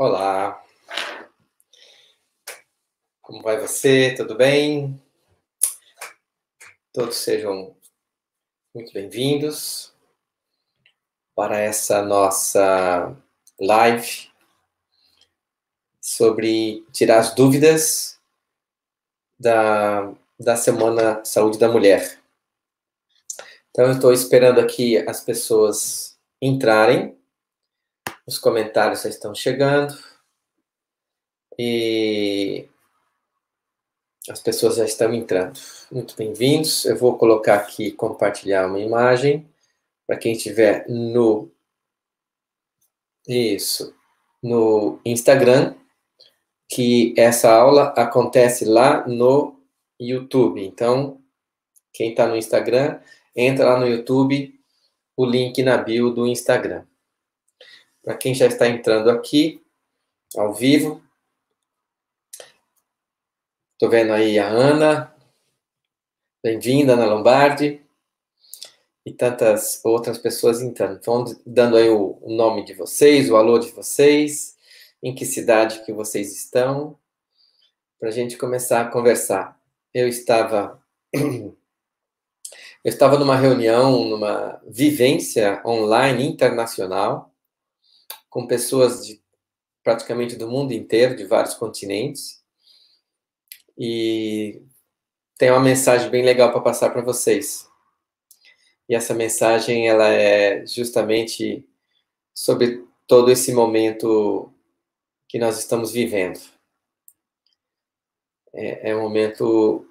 Olá. Como vai você? Tudo bem? Todos sejam muito bem-vindos para essa nossa live sobre tirar as dúvidas da, da Semana Saúde da Mulher. Então, eu estou esperando aqui as pessoas entrarem. Os comentários já estão chegando. E as pessoas já estão entrando. Muito bem-vindos. Eu vou colocar aqui, compartilhar uma imagem para quem estiver no isso, no Instagram, que essa aula acontece lá no YouTube. Então, quem está no Instagram, entra lá no YouTube, o link na bio do Instagram. Para quem já está entrando aqui, ao vivo, estou vendo aí a Ana, bem-vinda, Ana Lombardi, e tantas outras pessoas entrando. Então, dando aí o, o nome de vocês, o alô de vocês, em que cidade que vocês estão, para a gente começar a conversar. Eu estava eu estava numa reunião, numa vivência online internacional, com pessoas de praticamente do mundo inteiro, de vários continentes, e tem uma mensagem bem legal para passar para vocês. E essa mensagem ela é justamente sobre todo esse momento que nós estamos vivendo. É, é um momento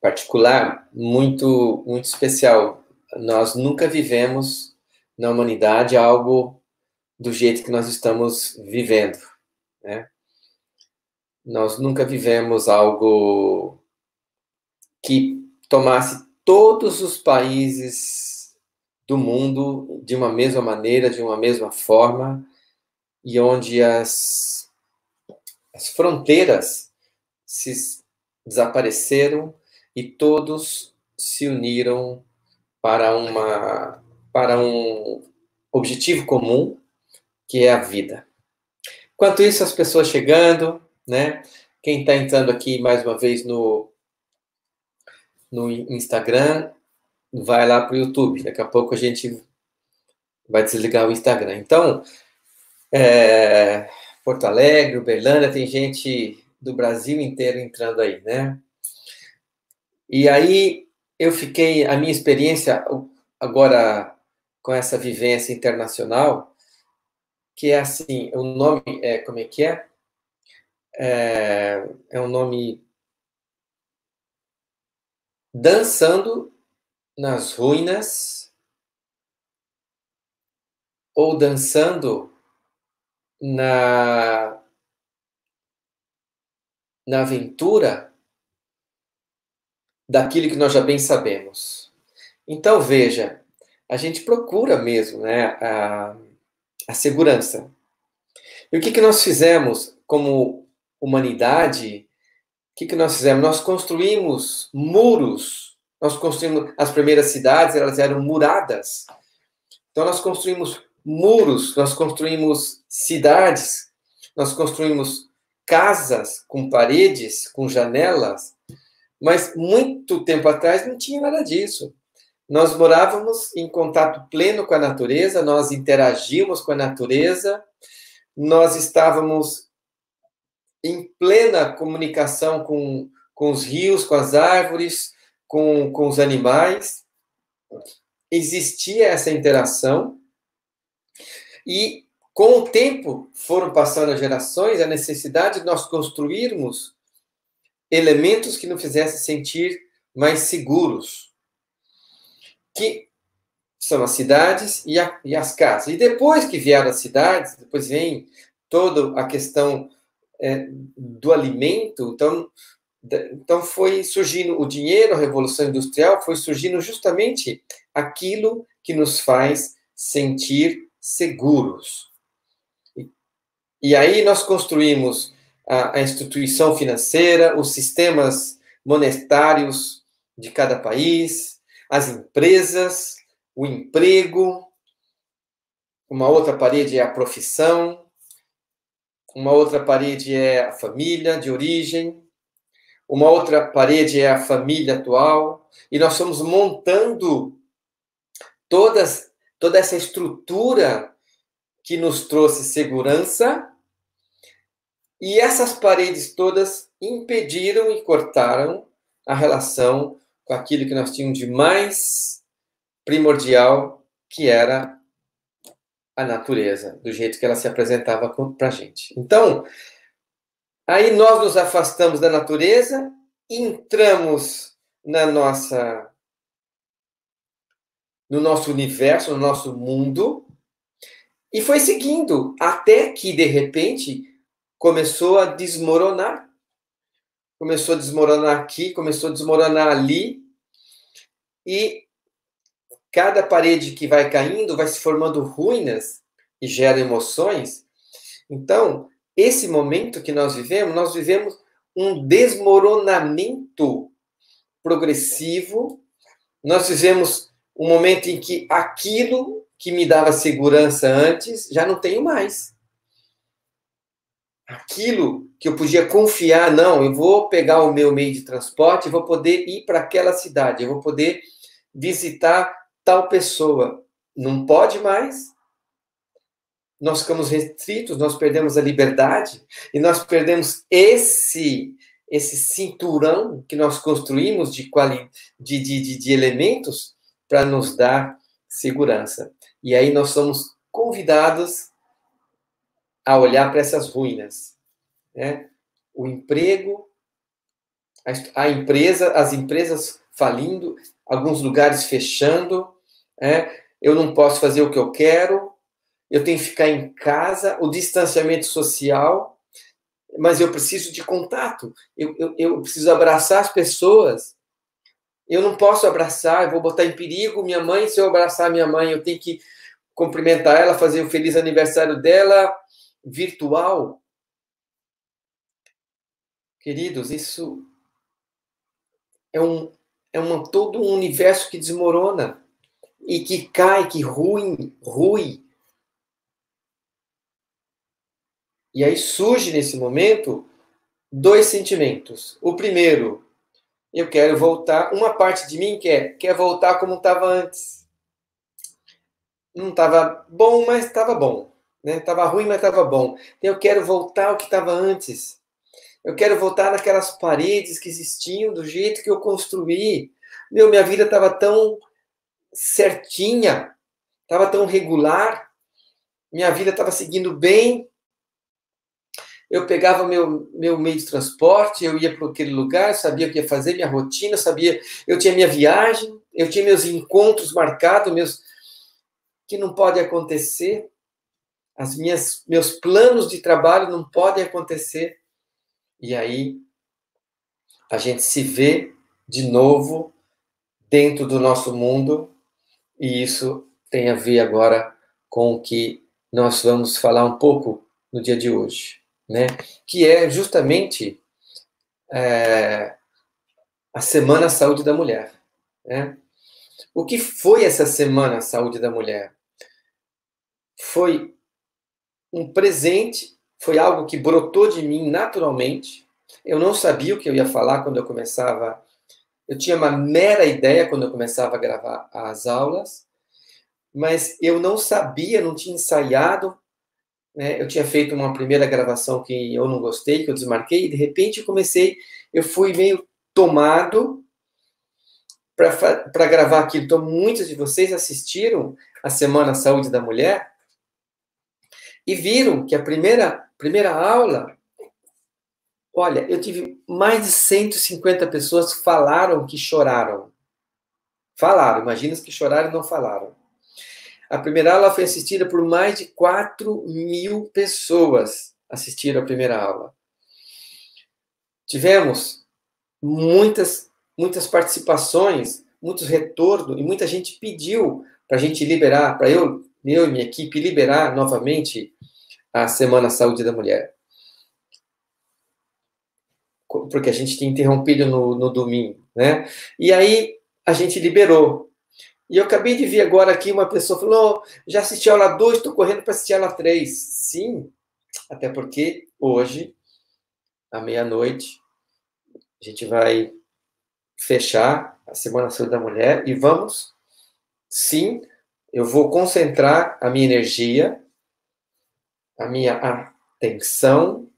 particular muito muito especial. Nós nunca vivemos na humanidade algo do jeito que nós estamos vivendo, né? Nós nunca vivemos algo que tomasse todos os países do mundo de uma mesma maneira, de uma mesma forma, e onde as, as fronteiras se desapareceram e todos se uniram para uma para um objetivo comum que é a vida. Enquanto isso, as pessoas chegando, né? Quem está entrando aqui mais uma vez no no Instagram, vai lá para o YouTube. Daqui a pouco a gente vai desligar o Instagram. Então, é, Porto Alegre, Uberlândia, tem gente do Brasil inteiro entrando aí, né? E aí eu fiquei, a minha experiência agora com essa vivência internacional, que é assim, o nome é, como é que é? É, é um nome dançando nas ruínas ou dançando na na aventura daquilo que nós já bem sabemos. Então, veja, a gente procura mesmo né, a, a segurança. E o que, que nós fizemos como humanidade? O que, que nós fizemos? Nós construímos muros. Nós construímos as primeiras cidades, elas eram muradas. Então, nós construímos muros, nós construímos cidades, nós construímos casas com paredes, com janelas, mas muito tempo atrás não tinha nada disso. Nós morávamos em contato pleno com a natureza, nós interagíamos com a natureza, nós estávamos em plena comunicação com, com os rios, com as árvores, com, com os animais. Existia essa interação. E com o tempo foram passando as gerações, a necessidade de nós construirmos elementos que nos fizessem sentir mais seguros, que são as cidades e, a, e, as casas. E depois que vieram as cidades, depois vem toda a questão é, do alimento. Então, então foi surgindo o dinheiro, a revolução industrial, foi surgindo justamente aquilo que nos faz sentir seguros. E, e aí nós construímos a, a instituição financeira, os sistemas monetários de cada país, as empresas, o emprego, uma outra parede é a profissão, uma outra parede é a família de origem, uma outra parede é a família atual, e nós fomos montando todas, toda essa estrutura que nos trouxe segurança, e essas paredes todas impediram e cortaram a relação com aquilo que nós tínhamos de mais primordial, que era a natureza, do jeito que ela se apresentava para a gente. Então, aí nós nos afastamos da natureza, entramos na nossa no nosso universo, no nosso mundo, e foi seguindo até que de repente começou a desmoronar. Começou a desmoronar aqui, começou a desmoronar ali, e cada parede que vai caindo vai se formando ruínas e gera emoções. Então, esse momento que nós vivemos, nós vivemos um desmoronamento progressivo. Nós vivemos um momento em que aquilo que me dava segurança antes já não tenho mais. Aquilo que eu podia confiar, não, eu vou pegar o meu meio de transporte, vou poder ir para aquela cidade, eu vou poder visitar tal pessoa não pode mais, nós ficamos restritos, nós perdemos a liberdade e nós perdemos esse esse cinturão que nós construímos de, quali, de, de, de, de elementos para nos dar segurança. E aí nós somos convidados a olhar para essas ruínas. Né? O emprego, a, empresa, as empresas falindo, alguns lugares fechando, é, eu não posso fazer o que eu quero, eu tenho que ficar em casa, o distanciamento social, mas eu preciso de contato, eu, eu, eu preciso abraçar as pessoas. Eu não posso abraçar, eu vou botar em perigo minha mãe. Se eu abraçar minha mãe, eu tenho que cumprimentar ela, fazer o feliz aniversário dela virtual. Queridos, isso é um é uma, todo um universo que desmorona e que cai, que rui, rui. E aí surge nesse momento dois sentimentos. O primeiro, eu quero voltar, uma parte de mim quer, quer voltar como estava antes. Não estava bom, mas estava bom. Né? Estava ruim, mas estava bom. Então, eu quero voltar ao que estava antes. Eu quero voltar naquelas paredes que existiam, do jeito que eu construí. Meu, minha vida estava tão certinha, estava tão regular, minha vida estava seguindo bem. Eu pegava meu, meu meio de transporte, eu ia para aquele lugar, sabia o que ia fazer, minha rotina, sabia. Eu tinha minha viagem, eu tinha meus encontros marcados, meus que não pode acontecer. As minhas meus planos de trabalho não podem acontecer. E aí a gente se vê de novo dentro do nosso mundo e isso tem a ver agora com o que nós vamos falar um pouco no dia de hoje, né? Que é justamente é, a Semana Saúde da Mulher, né? O que foi essa Semana Saúde da Mulher? Foi um presente, foi algo que brotou de mim naturalmente. Eu não sabia o que eu ia falar quando eu começava eu tinha uma mera ideia quando eu começava a gravar as aulas, mas eu não sabia, não tinha ensaiado. Né? Eu tinha feito uma primeira gravação que eu não gostei, que eu desmarquei, e de repente eu comecei, eu fui meio tomado para gravar aquilo. Então, muitos de vocês assistiram a Semana Saúde da Mulher e viram que a primeira, primeira aula Olha, eu tive mais de 150 pessoas que falaram que choraram. Falaram, imagina que choraram e não falaram. A primeira aula foi assistida por mais de 4 mil pessoas assistiram a primeira aula. Tivemos muitas, muitas participações, muitos retornos, e muita gente pediu para a gente liberar, para eu, eu e minha equipe liberar novamente a Semana Saúde da Mulher porque a gente tinha interrompido no, no domingo, né? E aí a gente liberou. E eu acabei de ver agora aqui uma pessoa falou: oh, já assisti a aula 2, estou correndo para assistir a aula 3. Sim, Até porque hoje, à meia-noite, a gente vai fechar a Semana Saúde da Mulher e vamos, sim, eu vou concentrar a minha energia, a minha atenção,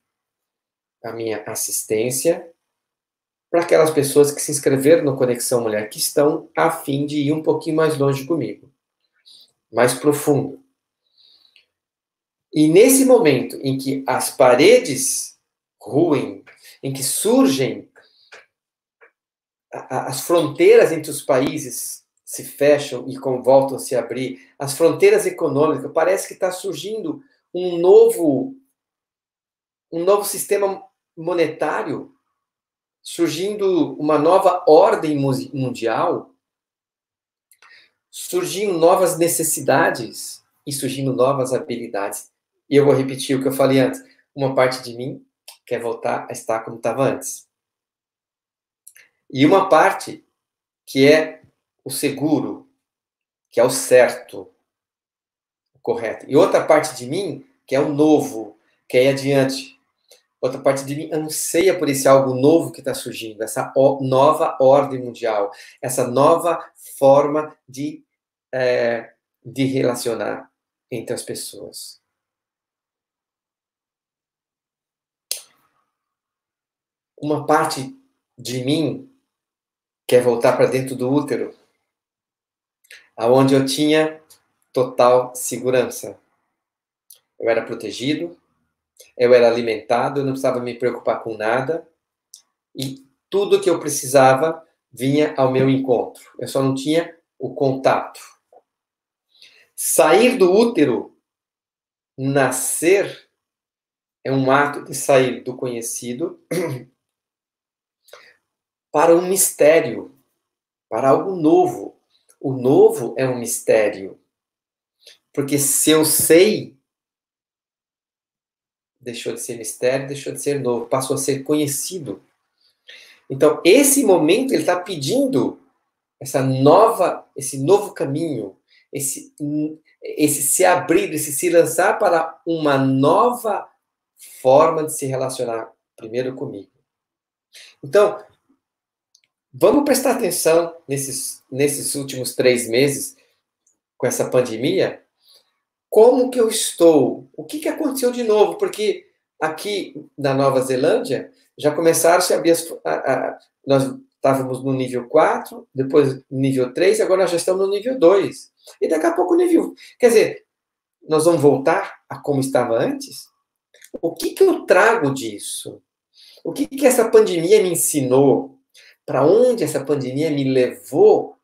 a minha assistência para aquelas pessoas que se inscreveram no Conexão Mulher, que estão a fim de ir um pouquinho mais longe comigo, mais profundo. E nesse momento em que as paredes ruem, em que surgem as fronteiras entre os países se fecham e voltam a se abrir, as fronteiras econômicas, parece que está surgindo um novo um novo sistema monetário surgindo uma nova ordem mundial, surgindo novas necessidades e surgindo novas habilidades. E eu vou repetir o que eu falei antes. Uma parte de mim quer voltar a estar como estava antes. E uma parte que é o seguro, que é o certo, o correto. E outra parte de mim que é o novo, que é adiante, outra parte de mim anseia por esse algo novo que está surgindo, essa nova ordem mundial, essa nova forma de, é, de relacionar entre as pessoas. Uma parte de mim quer voltar para dentro do útero, aonde eu tinha total segurança. Eu era protegido, eu era alimentado, eu não precisava me preocupar com nada, e tudo que eu precisava vinha ao meu encontro. Eu só não tinha o contato. Sair do útero, nascer, é um ato de sair do conhecido para um mistério, para algo novo. O novo é um mistério. Porque se eu sei deixou de ser mistério, deixou de ser novo, passou a ser conhecido. Então, esse momento ele está pedindo essa nova, esse novo caminho, esse, esse se abrir, esse se lançar para uma nova forma de se relacionar primeiro comigo. Então, vamos prestar atenção nesses, nesses últimos três meses com essa pandemia, como que eu estou? O que, que aconteceu de novo? Porque aqui na Nova Zelândia já começaram a se abrir as. A, a, nós estávamos no nível 4, depois nível 3, agora nós já estamos no nível 2. E daqui a pouco o nível. Quer dizer, nós vamos voltar a como estava antes? O que, que eu trago disso? O que, que essa pandemia me ensinou? Para onde essa pandemia me levou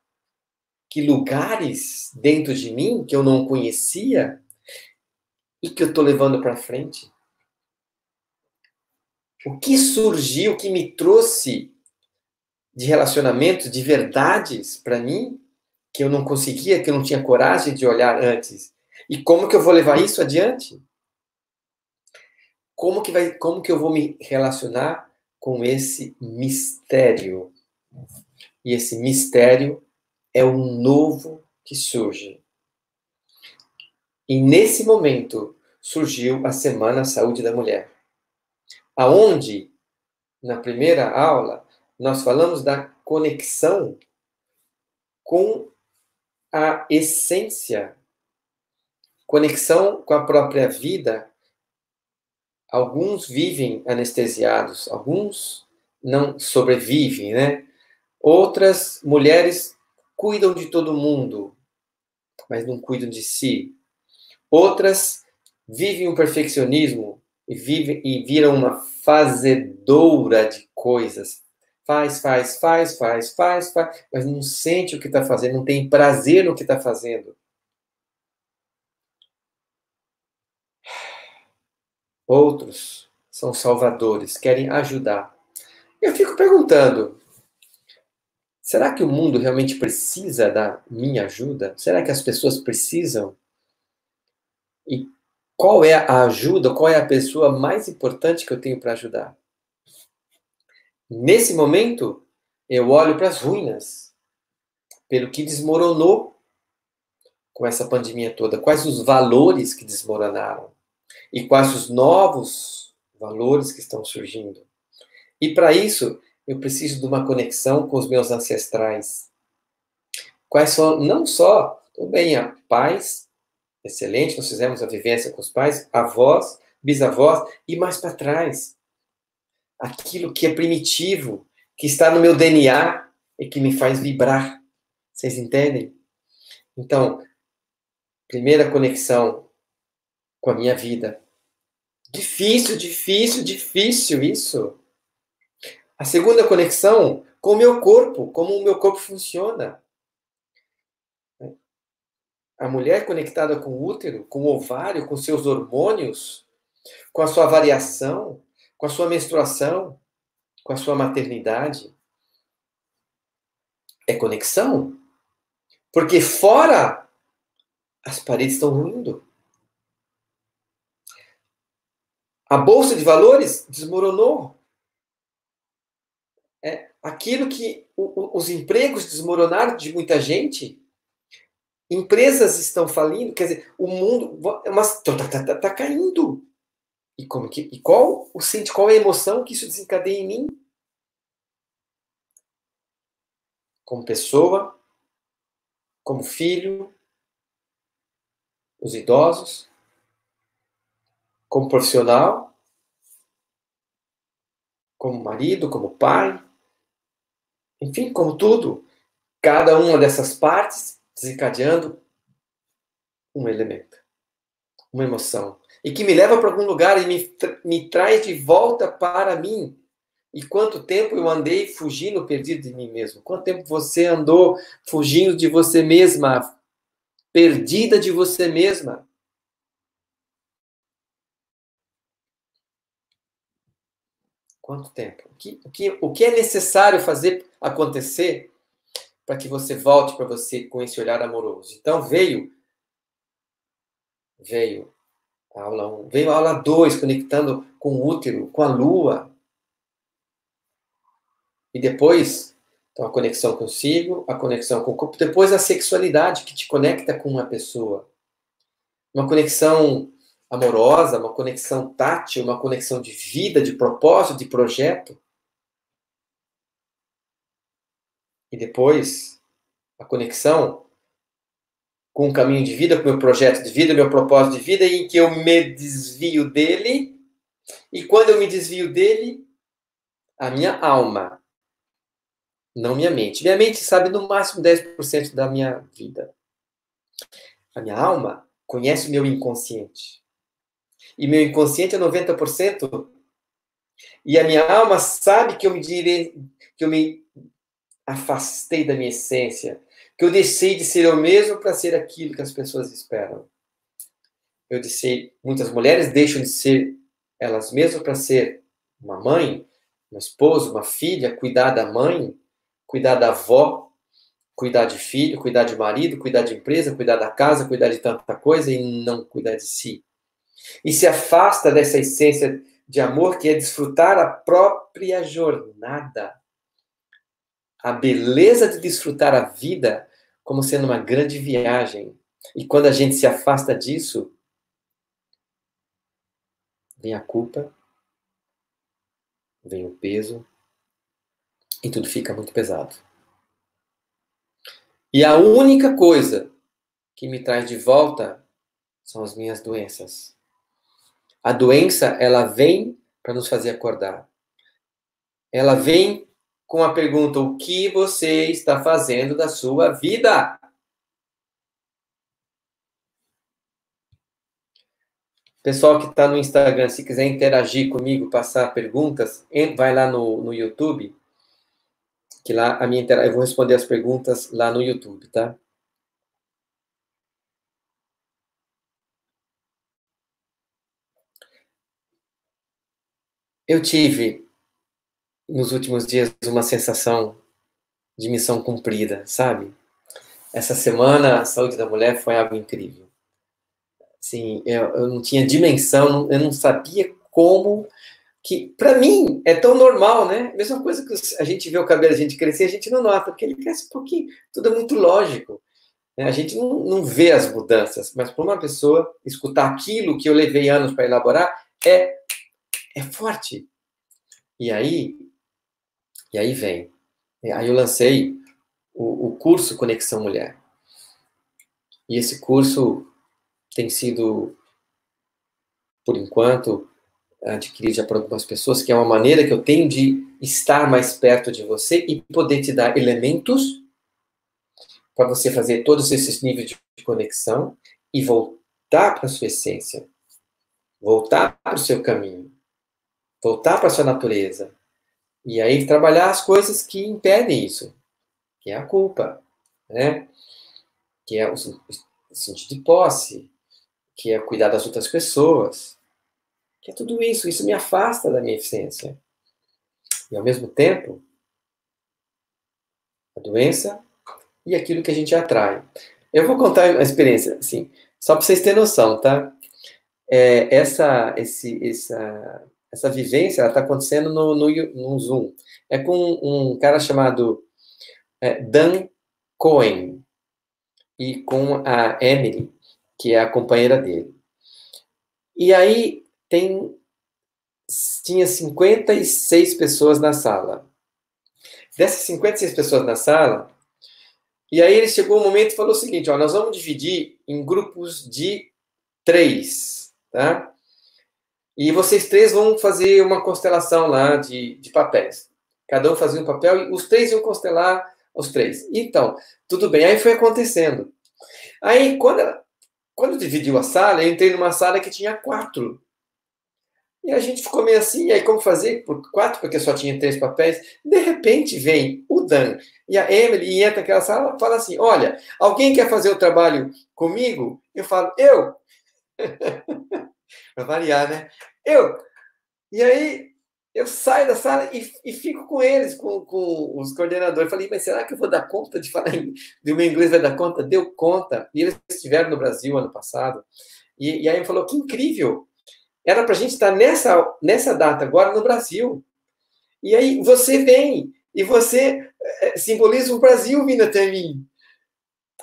que lugares dentro de mim que eu não conhecia e que eu estou levando para frente? O que surgiu, o que me trouxe de relacionamento, de verdades para mim, que eu não conseguia, que eu não tinha coragem de olhar antes? E como que eu vou levar isso adiante? Como que, vai, como que eu vou me relacionar com esse mistério? E esse mistério é um novo que surge. E nesse momento surgiu a Semana Saúde da Mulher, aonde na primeira aula nós falamos da conexão com a essência, conexão com a própria vida. Alguns vivem anestesiados, alguns não sobrevivem, né? Outras mulheres cuidam de todo mundo, mas não cuidam de si. Outras vivem o perfeccionismo e, vivem, e viram uma fazedora de coisas. Faz, faz, faz, faz, faz, faz, mas não sente o que está fazendo, não tem prazer no que está fazendo. Outros são salvadores, querem ajudar. Eu fico perguntando, Será que o mundo realmente precisa da minha ajuda? Será que as pessoas precisam? E qual é a ajuda, qual é a pessoa mais importante que eu tenho para ajudar? Nesse momento, eu olho para as ruínas, pelo que desmoronou com essa pandemia toda, quais os valores que desmoronaram. E quais os novos valores que estão surgindo. E para isso, eu preciso de uma conexão com os meus ancestrais. Quais são, não só, bem, a pais, excelente, nós fizemos a vivência com os pais, avós, bisavós, e mais para trás. Aquilo que é primitivo, que está no meu DNA e que me faz vibrar. Vocês entendem? Então, primeira conexão com a minha vida. Difícil, difícil, difícil isso. A segunda conexão com o meu corpo, como o meu corpo funciona. A mulher conectada com o útero, com o ovário, com seus hormônios, com a sua variação, com a sua menstruação, com a sua maternidade. É conexão. Porque fora as paredes estão ruindo. A bolsa de valores desmoronou. É, aquilo que o, o, os empregos desmoronaram de muita gente, empresas estão falindo, quer dizer, o mundo está tá, tá, tá caindo. E, como que, e qual o sente qual é a emoção que isso desencadeia em mim? Como pessoa, como filho, os idosos, como profissional, como marido, como pai, enfim, como tudo, cada uma dessas partes desencadeando um elemento, uma emoção, e que me leva para algum lugar e me, me traz de volta para mim. E quanto tempo eu andei fugindo, perdido de mim mesmo? Quanto tempo você andou fugindo de você mesma, perdida de você mesma? Quanto tempo? O que, o que, o que é necessário fazer acontecer para que você volte para você com esse olhar amoroso? Então veio, veio a aula 1, veio a aula 2, conectando com o útero, com a lua. E depois, então a conexão consigo, a conexão com o corpo, depois a sexualidade que te conecta com uma pessoa. Uma conexão amorosa, uma conexão tátil, uma conexão de vida, de propósito, de projeto. E depois, a conexão com o caminho de vida, com o meu projeto de vida, meu propósito de vida, em que eu me desvio dele. E quando eu me desvio dele, a minha alma, não minha mente. Minha mente sabe no máximo 10% da minha vida. A minha alma conhece o meu inconsciente e meu inconsciente é 90%, e a minha alma sabe que eu me direi, que eu me afastei da minha essência, que eu deixei de ser eu mesmo para ser aquilo que as pessoas esperam. Eu disse, muitas mulheres deixam de ser elas mesmas para ser uma mãe, uma esposa, uma filha, cuidar da mãe, cuidar da avó, cuidar de filho, cuidar de marido, cuidar de empresa, cuidar da casa, cuidar de tanta coisa e não cuidar de si e se afasta dessa essência de amor que é desfrutar a própria jornada. A beleza de desfrutar a vida como sendo uma grande viagem. E quando a gente se afasta disso, vem a culpa, vem o peso, e tudo fica muito pesado. E a única coisa que me traz de volta são as minhas doenças. A doença, ela vem para nos fazer acordar. Ela vem com a pergunta: o que você está fazendo da sua vida? Pessoal que está no Instagram, se quiser interagir comigo, passar perguntas, vai lá no, no YouTube, que lá a minha eu vou responder as perguntas lá no YouTube, tá? Eu tive, nos últimos dias, uma sensação de missão cumprida, sabe? Essa semana, a saúde da mulher foi algo incrível. Assim, eu, eu não tinha dimensão, eu não sabia como que para mim é tão normal, né? Mesma coisa que a gente vê o cabelo a gente crescer, a gente não nota, porque ele cresce um pouquinho, tudo é muito lógico. Né? A gente não, não vê as mudanças, mas para uma pessoa, escutar aquilo que eu levei anos para elaborar é, é forte. E aí, e aí vem. Aí eu lancei o, o curso Conexão Mulher. E esse curso tem sido, por enquanto, adquirido já por algumas pessoas, que é uma maneira que eu tenho de estar mais perto de você e poder te dar elementos para você fazer todos esses níveis de conexão e voltar para a sua essência, voltar para o seu caminho, voltar para sua natureza. E aí trabalhar as coisas que impedem isso, que é a culpa, né? Que é o sentido de posse, que é cuidar das outras pessoas, que é tudo isso. Isso me afasta da minha essência. E ao mesmo tempo, a doença e aquilo que a gente atrai. Eu vou contar uma experiência, assim, só para vocês terem noção, tá? É, essa, esse, essa, essa vivência está acontecendo no, no, no, Zoom. É com um cara chamado é, Dan Cohen e com a Emily, que é a companheira dele. E aí tem tinha 56 pessoas na sala. Dessas 56 pessoas na sala, e aí ele chegou um momento e falou o seguinte: ó, nós vamos dividir em grupos de três, tá? E vocês três vão fazer uma constelação lá de, de papéis. Cada um fazia um papel e os três iam constelar os três. Então, tudo bem. Aí foi acontecendo. Aí, quando, quando dividiu a sala, eu entrei numa sala que tinha quatro. E a gente ficou meio assim, e aí como fazer por quatro, porque só tinha três papéis. De repente vem o Dan e a Emily e entra naquela sala e fala assim: Olha, alguém quer fazer o trabalho comigo? Eu falo, eu. Para variar, né? Eu. E aí eu saio da sala e, e fico com eles, com, com os coordenadores. Falei, mas será que eu vou dar conta de falar de meu inglês? Vai dar conta? Deu conta. E eles estiveram no Brasil ano passado. E, e aí ele falou: que incrível! Era para a gente estar nessa, nessa data agora no Brasil. E aí você vem e você é, simboliza o Brasil vindo até mim.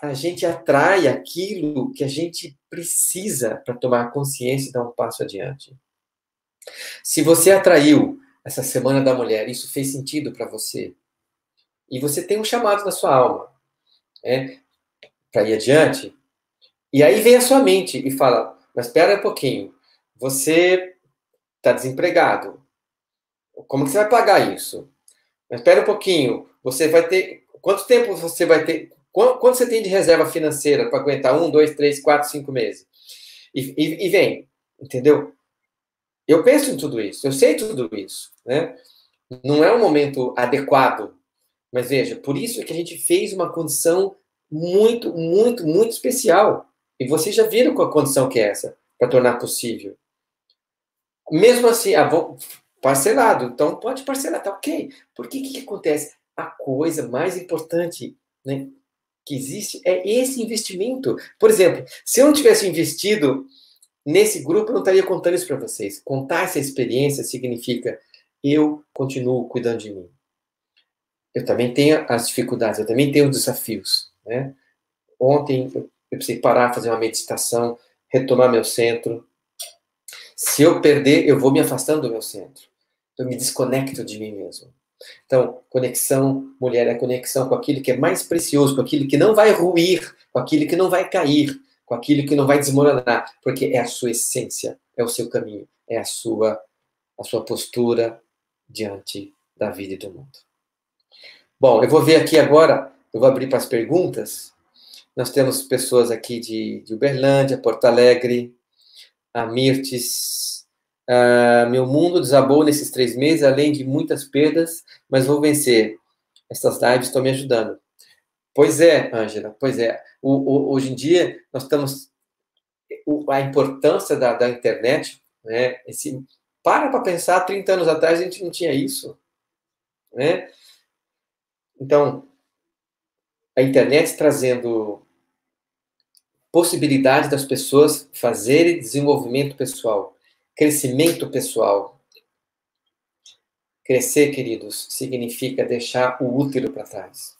A gente atrai aquilo que a gente precisa para tomar consciência e dar um passo adiante. Se você atraiu essa Semana da Mulher, isso fez sentido para você, e você tem um chamado na sua alma é, para ir adiante, e aí vem a sua mente e fala: Mas espera um pouquinho, você está desempregado. Como que você vai pagar isso? Mas espera um pouquinho. Você vai ter. Quanto tempo você vai ter? Quanto, quanto você tem de reserva financeira para aguentar um, dois, três, quatro, cinco meses? E, e, e, vem, entendeu? Eu penso em tudo isso, eu sei tudo isso, né? Não é um momento adequado, mas veja, por isso é que a gente fez uma condição muito, muito, muito especial. E vocês já viram qual a condição que é essa para tornar possível. Mesmo assim, ah, vou, parcelado, então pode parcelar, tá ok. Porque o que, que acontece? A coisa mais importante né, que existe é esse investimento. Por exemplo, se eu não tivesse investido nesse grupo, eu não estaria contando isso para vocês. Contar essa experiência significa eu continuo cuidando de mim. Eu também tenho as dificuldades, eu também tenho os desafios. Né? Ontem eu precisei parar, fazer uma meditação, retomar meu centro, se eu perder, eu vou me afastando do meu centro. Eu me desconecto de mim mesmo. Então, conexão, mulher, é conexão com aquilo que é mais precioso, com aquilo que não vai ruir, com aquilo que não vai cair, com aquilo que não vai desmoronar, porque é a sua essência, é o seu caminho, é a sua a sua postura diante da vida e do mundo. Bom, eu vou ver aqui agora, eu vou abrir para as perguntas. Nós temos pessoas aqui de, de Uberlândia, Porto Alegre, a Mirtes. Uh, meu mundo desabou nesses três meses, além de muitas perdas, mas vou vencer. Essas lives estão me ajudando. Pois é, Ângela, pois é. O, o, hoje em dia, nós estamos. O, a importância da, da internet, né? Esse, para para pensar, 30 anos atrás a gente não tinha isso. Né? Então, a internet trazendo possibilidade das pessoas fazerem desenvolvimento pessoal, crescimento pessoal. Crescer, queridos, significa deixar o útero para trás.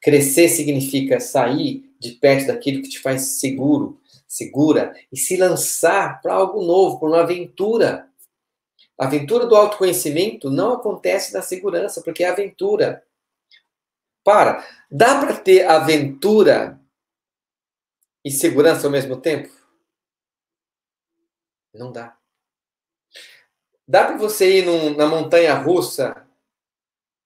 Crescer significa sair de perto daquilo que te faz seguro, segura, e se lançar para algo novo, para uma aventura. A aventura do autoconhecimento não acontece na segurança, porque é aventura. Para, dá para ter aventura e segurança ao mesmo tempo? Não dá. Dá para você ir num, na montanha russa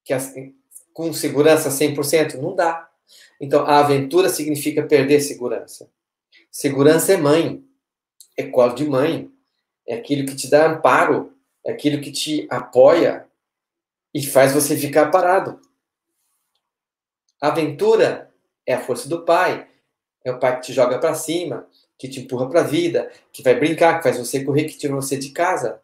que assim, com segurança 100%? Não dá. Então, a aventura significa perder segurança. Segurança é mãe, é colo de mãe, é aquilo que te dá amparo, é aquilo que te apoia e faz você ficar parado. aventura é a força do pai, é o pai que te joga para cima, que te empurra para a vida, que vai brincar, que faz você correr, que tira você de casa.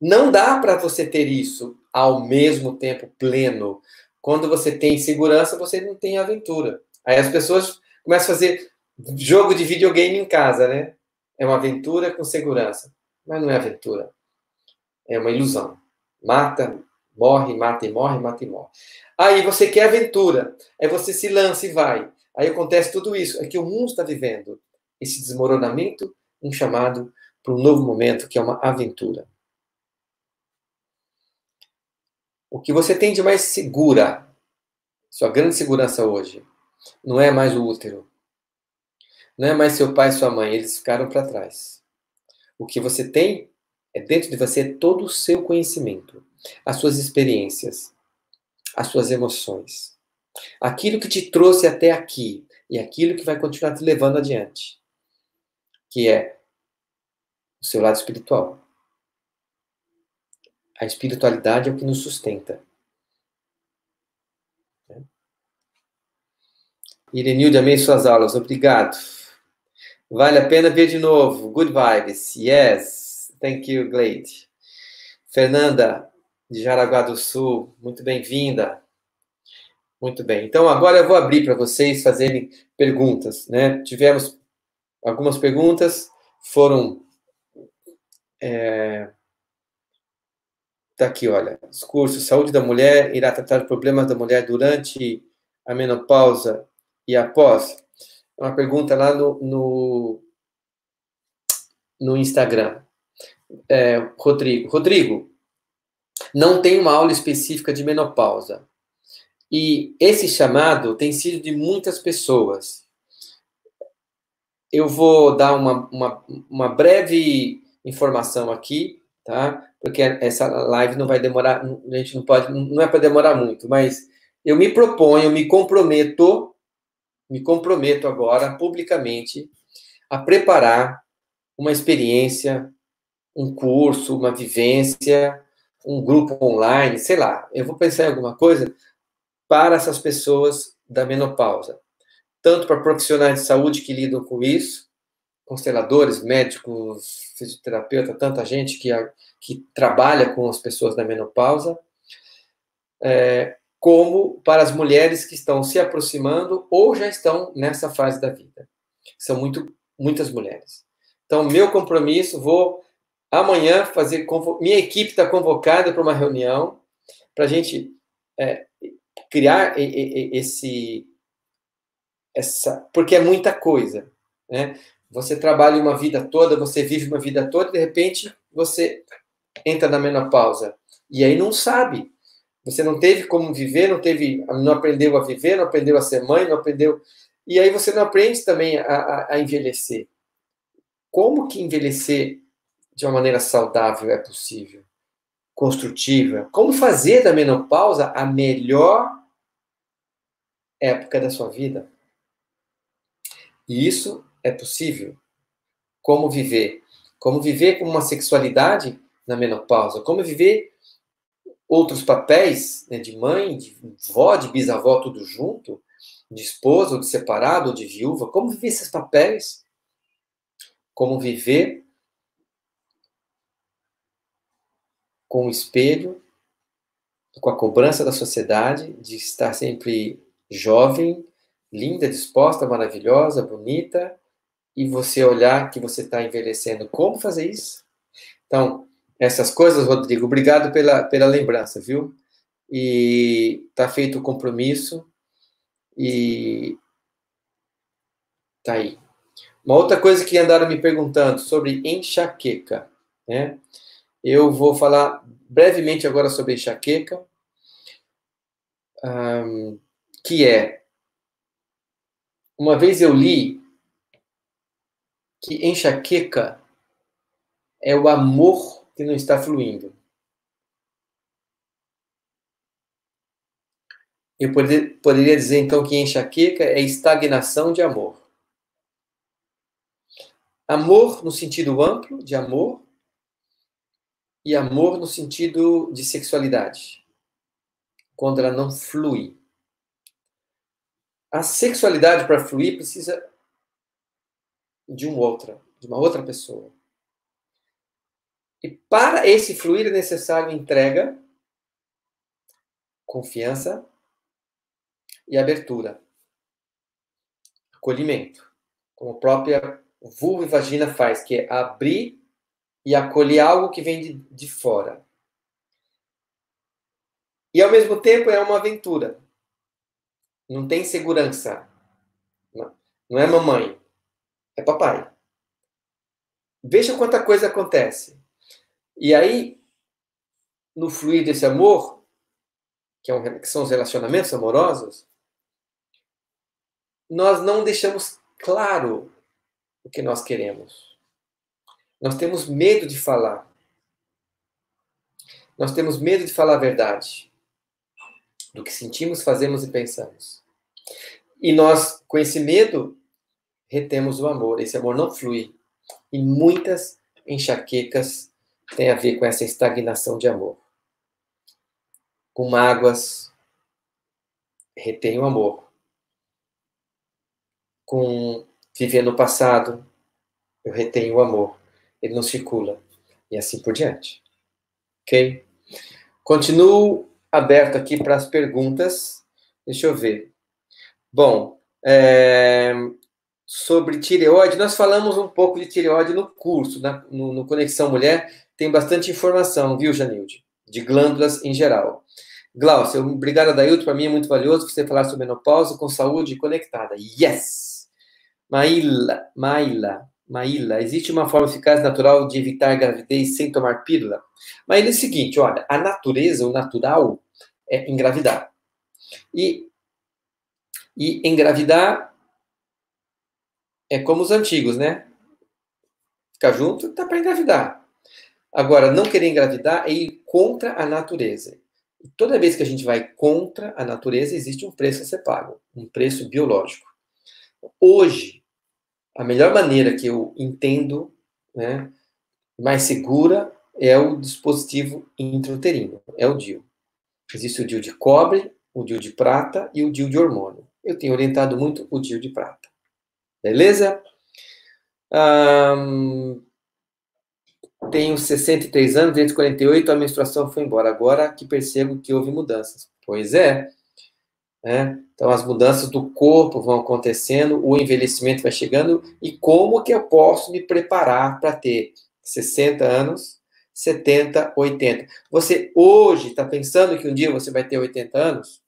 Não dá para você ter isso ao mesmo tempo pleno. Quando você tem segurança, você não tem aventura. Aí as pessoas começam a fazer jogo de videogame em casa, né? É uma aventura com segurança. Mas não é aventura. É uma ilusão. Mata, morre, mata e morre, mata e morre. Aí você quer aventura. Aí você se lança e vai. Aí acontece tudo isso. É que o mundo está vivendo esse desmoronamento, um chamado para um novo momento, que é uma aventura. O que você tem de mais segura, sua grande segurança hoje, não é mais o útero, não é mais seu pai e sua mãe, eles ficaram para trás. O que você tem é dentro de você todo o seu conhecimento, as suas experiências, as suas emoções, aquilo que te trouxe até aqui e aquilo que vai continuar te levando adiante, que é o seu lado espiritual. A espiritualidade é o que nos sustenta. Irenilde, amei suas aulas. Obrigado. Vale a pena ver de novo. Good vibes. Yes. Thank you, Glade. Fernanda, de Jaraguá do Sul, muito bem-vinda. Muito bem. Então, agora eu vou abrir para vocês fazerem perguntas. Né? Tivemos algumas perguntas, foram é, Está aqui, olha. Os cursos Saúde da Mulher irá tratar problemas da mulher durante a menopausa e após. É uma pergunta lá no, no, no Instagram. É, Rodrigo. Rodrigo, não tem uma aula específica de menopausa. E esse chamado tem sido de muitas pessoas. Eu vou dar uma, uma, uma breve informação aqui, tá? Porque essa live não vai demorar, a gente não pode, não é para demorar muito, mas eu me proponho, me comprometo, me comprometo agora publicamente a preparar uma experiência, um curso, uma vivência, um grupo online, sei lá, eu vou pensar em alguma coisa para essas pessoas da menopausa, tanto para profissionais de saúde que lidam com isso, consteladores, médicos, fisioterapeuta, tanta gente que, que trabalha com as pessoas da menopausa, é, como para as mulheres que estão se aproximando ou já estão nessa fase da vida. São muito, muitas mulheres. Então, meu compromisso, vou amanhã fazer. Minha equipe está convocada para uma reunião para a gente é, criar esse. Essa, porque é muita coisa. Né? Você trabalha uma vida toda, você vive uma vida toda, de repente você entra na menopausa. E aí não sabe. Você não teve como viver, não teve, não aprendeu a viver, não aprendeu a ser mãe, não aprendeu. E aí você não aprende também a, a, a envelhecer. Como que envelhecer de uma maneira saudável é possível? Construtiva? Como fazer da menopausa a melhor época da sua vida? E isso é possível? Como viver? Como viver com uma sexualidade na menopausa? Como viver outros papéis né, de mãe, de vó, de bisavó, tudo junto? De esposa, ou de separado, ou de viúva? Como viver esses papéis? Como viver com o espelho, com a cobrança da sociedade, de estar sempre jovem, linda, disposta, maravilhosa, bonita, e você olhar que você está envelhecendo. Como fazer isso? Então, essas coisas, Rodrigo, obrigado pela, pela lembrança, viu? E está feito o compromisso. E Tá aí. Uma outra coisa que andaram me perguntando sobre enxaqueca, né? Eu vou falar brevemente agora sobre enxaqueca, um, que é uma vez eu li que enxaqueca é o amor que não está fluindo. Eu poderia dizer então que enxaqueca é estagnação de amor. Amor no sentido amplo de amor e amor no sentido de sexualidade. Quando ela não flui. A sexualidade para fluir precisa de um outra, de uma outra pessoa. E para esse fluir é necessário entrega, confiança e abertura. Acolhimento, como a própria vulva e vagina faz, que é abrir e acolher algo que vem de, de fora. E ao mesmo tempo é uma aventura. Não tem segurança. Não, não é mamãe, é papai. Veja quanta coisa acontece. E aí, no fluir desse amor, que, é um, que são os relacionamentos amorosos, nós não deixamos claro o que nós queremos. Nós temos medo de falar. Nós temos medo de falar a verdade do que sentimos, fazemos e pensamos. E nós, com esse medo, retemos o amor. Esse amor não flui. E muitas enxaquecas têm a ver com essa estagnação de amor. Com mágoas, retém o amor com viver no passado, eu retenho o amor, ele não circula, e assim por diante. Ok? Continuo aberto aqui para as perguntas. Deixa eu ver. Bom, é, sobre tireoide, nós falamos um pouco de tireoide no curso, né? no, no Conexão Mulher, tem bastante informação, viu, Janilde? De glândulas em geral. Glaucio, obrigado, Dailton, para mim é muito valioso você falar sobre menopausa com saúde conectada. Yes! Maíla, Maíla, Maíla, existe uma forma eficaz natural de evitar gravidez sem tomar pílula? Maíla é o seguinte, olha, a natureza, o natural, é engravidar. E, e engravidar é como os antigos, né? Ficar junto, tá para engravidar. Agora, não querer engravidar é ir contra a natureza. Toda vez que a gente vai contra a natureza, existe um preço a ser pago, um preço biológico. Hoje, a melhor maneira que eu entendo, né, mais segura, é o dispositivo intrauterino, é o DIU. Existe o DIU de cobre, o DIU de prata e o DIU de hormônio. Eu tenho orientado muito o DIU de prata. Beleza? Tenho 63 anos, desde 48 a menstruação foi embora. Agora que percebo que houve mudanças. Pois é. Né? Então, as mudanças do corpo vão acontecendo, o envelhecimento vai chegando, e como que eu posso me preparar para ter 60 anos, 70, 80? Você hoje está pensando que um dia você vai ter 80 anos?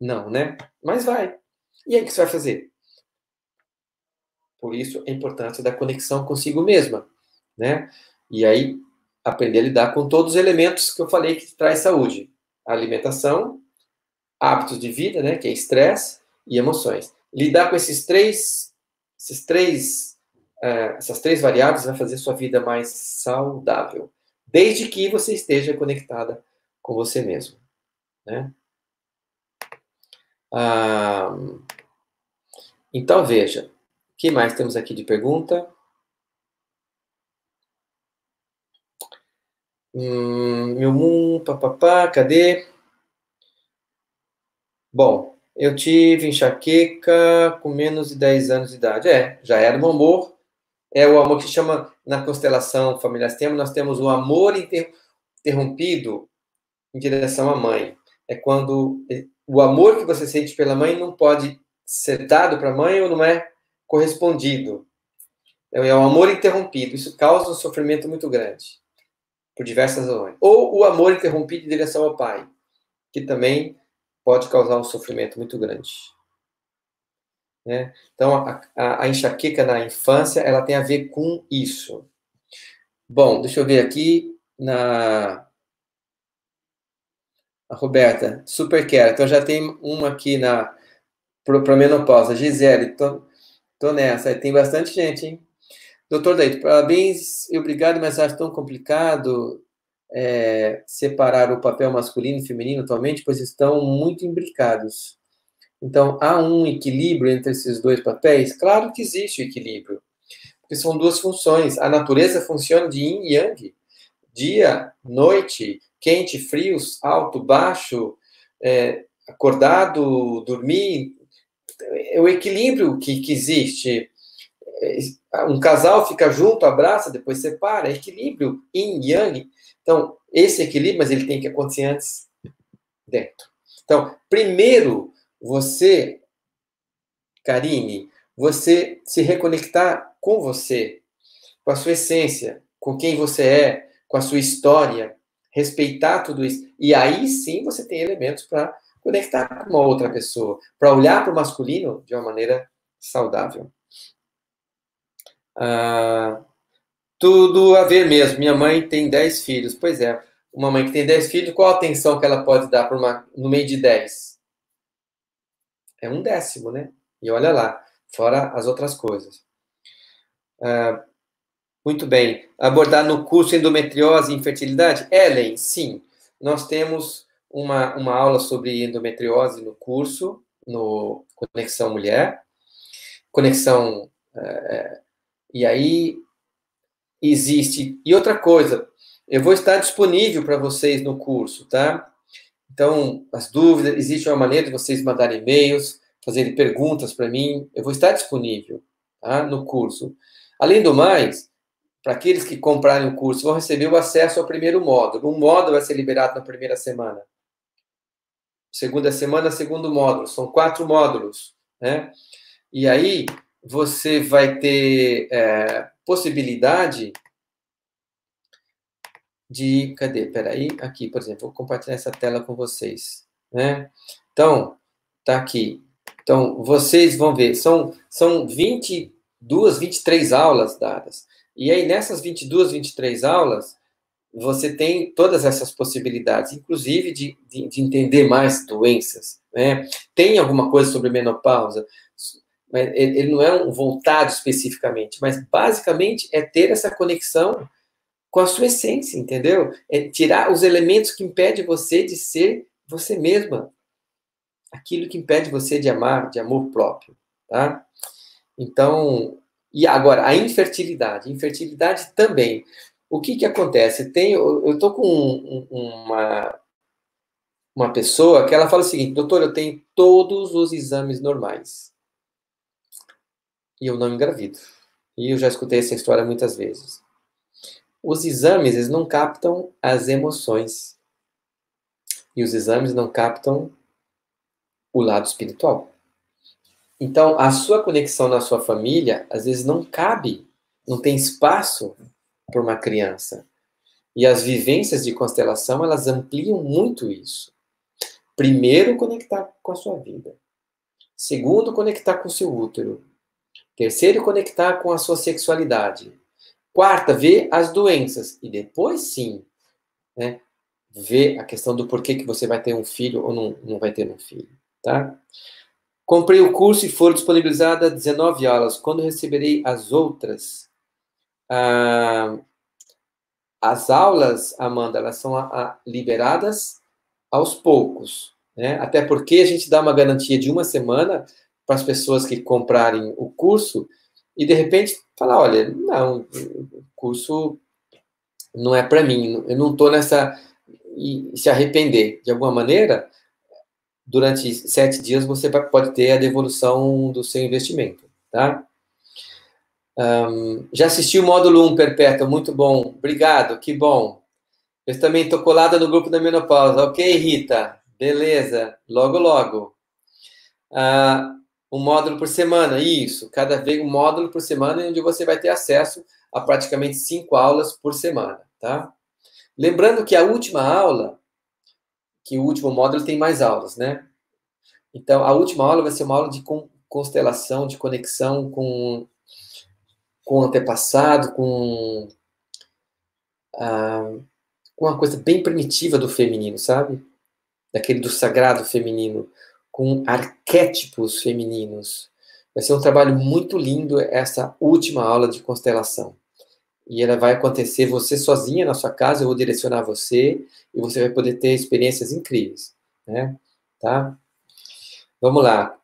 Não, né? Mas vai. E aí, o que você vai fazer? Por isso, a importância da conexão consigo mesma, né? E aí, aprender a lidar com todos os elementos que eu falei que traz saúde. Alimentação, hábitos de vida, né, que é estresse e emoções. Lidar com esses três, esses três, uh, essas três variáveis vai fazer sua vida mais saudável, desde que você esteja conectada com você mesmo, né? Ah, então veja, o que mais temos aqui de pergunta? Hum, meu mundo, papapá, cadê? Bom, eu tive enxaqueca com menos de 10 anos de idade. É, já era um amor. É o amor que chama na constelação familiar nós temos o amor interrompido em direção à mãe. É quando o amor que você sente pela mãe não pode ser dado para a mãe ou não é correspondido. É o amor interrompido. Isso causa um sofrimento muito grande, por diversas razões. Ou o amor interrompido em direção ao pai, que também pode causar um sofrimento muito grande. Né? Então, a, a, a enxaqueca na infância, ela tem a ver com isso. Bom, deixa eu ver aqui na... A Roberta, super quero. Então, já tem uma aqui na para menopausa. Gisele, tô, tô nessa. Tem bastante gente, hein? Doutor Daito, parabéns e obrigado, mas acho tão complicado é, separar o papel masculino e feminino atualmente, pois estão muito imbricados. Então, há um equilíbrio entre esses dois papéis? Claro que existe o equilíbrio, porque são duas funções. A natureza funciona de yin e yang, dia, noite, quente, frios, alto, baixo, é, acordado, dormir. É o equilíbrio que, que existe. É, um casal fica junto, abraça, depois separa. É equilíbrio yin yang. Então, esse equilíbrio, mas ele tem que acontecer antes dentro. Então, primeiro, você, Karine, você se reconectar com você, com a sua essência, com quem você é, com a sua história, respeitar tudo isso. E aí sim você tem elementos para conectar com uma outra pessoa, para olhar para o masculino de uma maneira saudável. Ah, tudo a ver mesmo. Minha mãe tem 10 filhos. Pois é, uma mãe que tem 10 filhos, qual a atenção que ela pode dar uma, no meio de 10? É um décimo, né? E olha lá, fora as outras coisas. Ah, muito bem. Abordar no curso endometriose e infertilidade? Ellen, sim. Nós temos uma, uma aula sobre endometriose no curso, no Conexão Mulher. Conexão. É, e aí, existe. E outra coisa, eu vou estar disponível para vocês no curso, tá? Então, as dúvidas, existe uma maneira de vocês mandarem e-mails, fazerem perguntas para mim, eu vou estar disponível tá? no curso. Além do mais, para aqueles que comprarem o curso, vão receber o acesso ao primeiro módulo. Um módulo vai ser liberado na primeira semana. Segunda semana, segundo módulo. São quatro módulos, né? E aí, você vai ter é, possibilidade de. Cadê? Peraí, aqui, por exemplo, vou compartilhar essa tela com vocês. Né? Então, tá aqui. Então, vocês vão ver, são, são 22, 23 aulas dadas. E aí, nessas 22, 23 aulas, você tem todas essas possibilidades, inclusive de, de, de entender mais doenças. Né? Tem alguma coisa sobre menopausa, ele não é um voltado especificamente, mas basicamente é ter essa conexão com a sua essência, entendeu? É tirar os elementos que impedem você de ser você mesma. Aquilo que impede você de amar, de amor próprio, tá? Então, e agora, a infertilidade. Infertilidade também. O que que acontece? Tem, eu tô com um, uma, uma pessoa que ela fala o seguinte, doutor, eu tenho todos os exames normais e eu não engravido. E eu já escutei essa história muitas vezes. Os exames, eles não captam as emoções. E os exames não captam o lado espiritual. Então, a sua conexão na sua família, às vezes, não cabe, não tem espaço para uma criança. E as vivências de constelação, elas ampliam muito isso. Primeiro, conectar com a sua vida. Segundo, conectar com o seu útero. Terceiro, conectar com a sua sexualidade. Quarta, ver as doenças. E depois, sim, né, ver a questão do porquê que você vai ter um filho ou não, não vai ter um filho, tá? Comprei o curso e foram disponibilizadas 19 aulas. Quando receberei as outras? Ah, as aulas, Amanda, elas são a, a, liberadas aos poucos, né? Até porque a gente dá uma garantia de uma semana para as pessoas que comprarem o curso e de repente falar, olha, não, o curso não é para mim, eu não estou nessa e se arrepender de alguma maneira, durante sete dias você pode ter a devolução do seu investimento, tá? Um, já assisti o módulo 1 Perpétua, muito bom, obrigado, que bom. Eu também estou colada no grupo da menopausa, ok, Rita? Beleza, logo, logo. Uh, um módulo por semana, isso. Cada vez um módulo por semana, onde você vai ter acesso a praticamente cinco aulas por semana, tá? Lembrando que a última aula, que o último módulo tem mais aulas, né? Então, a última aula vai ser uma aula de constelação, de conexão com, com o antepassado, com, ah, com uma coisa bem primitiva do feminino, sabe? Daquele do sagrado feminino, com arquétipos femininos. Vai ser um trabalho muito lindo essa última aula de constelação. E ela vai acontecer você sozinha na sua casa, eu vou direcionar você e você vai poder ter experiências incríveis, né? Tá? Vamos lá.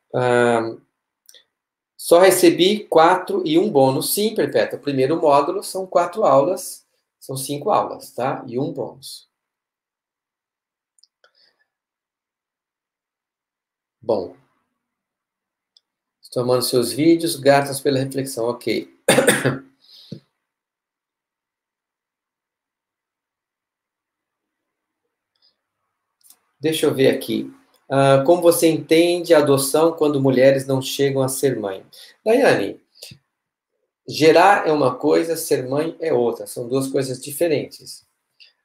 só recebi quatro e um bônus. Sim, Perpétua. O primeiro módulo são quatro aulas, são cinco aulas, tá? E um bônus. Bom. Estou amando seus vídeos, gratas pela reflexão. Ok. Deixa eu ver aqui. Uh, como você entende a adoção quando mulheres não chegam a ser mãe? Daiane, gerar é uma coisa, ser mãe é outra. São duas coisas diferentes.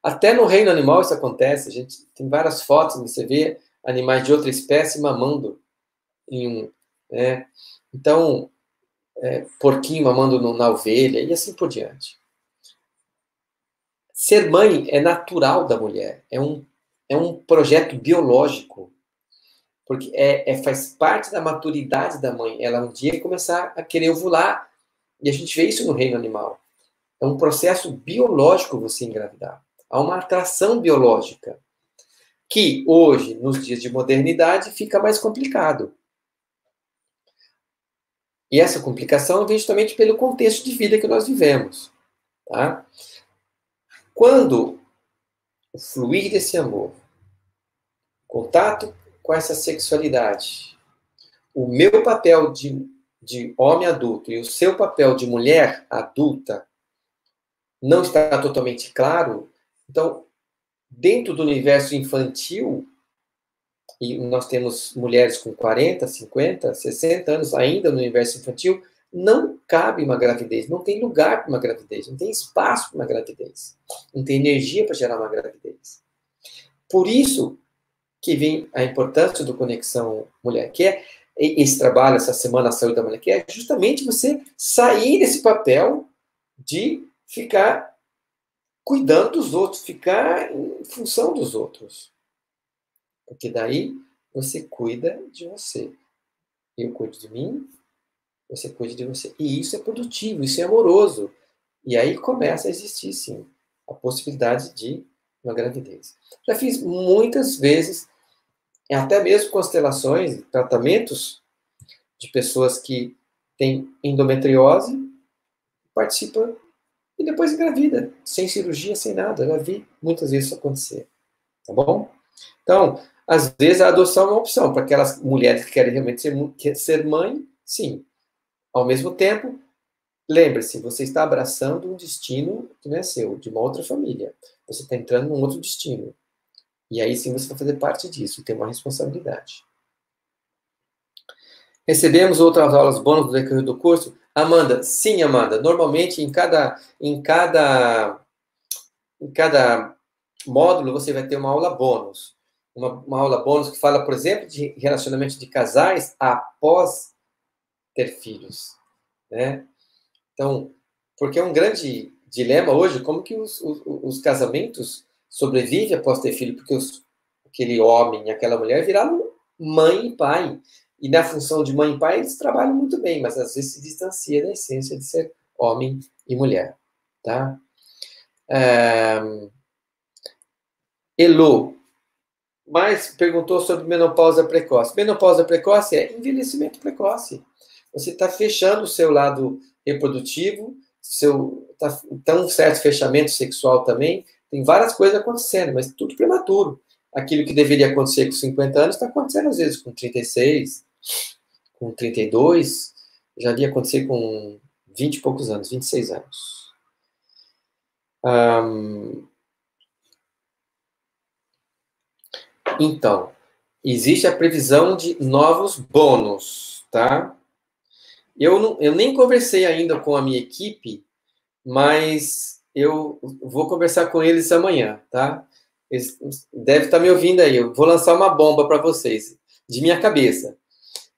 Até no reino animal isso acontece. A gente tem várias fotos, você vê animais de outra espécie mamando em um. Né? Então, é, porquinho mamando na ovelha e assim por diante. Ser mãe é natural da mulher, é um, é um projeto biológico porque é, é, faz parte da maturidade da mãe. Ela um dia começar a querer ovular. E a gente vê isso no reino animal. É um processo biológico você engravidar. Há uma atração biológica. Que hoje, nos dias de modernidade, fica mais complicado. E essa complicação vem justamente pelo contexto de vida que nós vivemos. Tá? Quando o fluir desse amor, contato com essa sexualidade. O meu papel de, de homem adulto e o seu papel de mulher adulta não está totalmente claro, então, dentro do universo infantil, e nós temos mulheres com 40, 50, 60 anos ainda no universo infantil, não cabe uma gravidez, não tem lugar para uma gravidez, não tem espaço para uma gravidez, não tem energia para gerar uma gravidez. Por isso, que vem a importância do Conexão Mulher, que é esse trabalho, essa Semana da Saúde da Mulher, que é justamente você sair desse papel de ficar cuidando dos outros, ficar em função dos outros. Porque daí você cuida de você. Eu cuido de mim, você cuida de você. E isso é produtivo, isso é amoroso. E aí começa a existir, sim, a possibilidade de uma gravidez. Já fiz muitas vezes até mesmo constelações, tratamentos de pessoas que têm endometriose, participam e depois engravida, sem cirurgia, sem nada. Já vi muitas vezes isso acontecer. Tá bom? Então, às vezes a adoção é uma opção para aquelas mulheres que querem realmente ser, ser mãe, sim. Ao mesmo tempo, lembre-se, você está abraçando um destino que não é seu, de uma outra família. Você está entrando num outro destino. E aí sim você vai fazer parte disso, tem uma responsabilidade. Recebemos outras aulas bônus do decorrer do curso? Amanda, sim, Amanda. Normalmente em cada em cada em cada módulo você vai ter uma aula bônus. Uma, uma aula bônus que fala, por exemplo, de relacionamento de casais após ter filhos, né? Então, porque é um grande dilema hoje, como que os, os, os casamentos sobrevive após ter filho, porque os, aquele homem e aquela mulher viraram mãe e pai. E na função de mãe e pai, eles trabalham muito bem, mas às vezes se distancia da essência de ser homem e mulher. Tá? É... Elo, mas perguntou sobre menopausa precoce. Menopausa precoce é envelhecimento precoce. Você está fechando o seu lado reprodutivo, seu tá, tá um certo fechamento sexual também, tem várias coisas acontecendo, mas tudo prematuro. Aquilo que deveria acontecer com 50 anos está acontecendo às vezes com 36, com 32, já devia acontecer com 20 e poucos anos, 26 anos. então, existe a previsão de novos bônus, tá? Eu, não, eu nem conversei ainda com a minha equipe, mas eu vou conversar com eles amanhã, tá? Eles devem estar me ouvindo aí. Eu vou lançar uma bomba para vocês, de minha cabeça.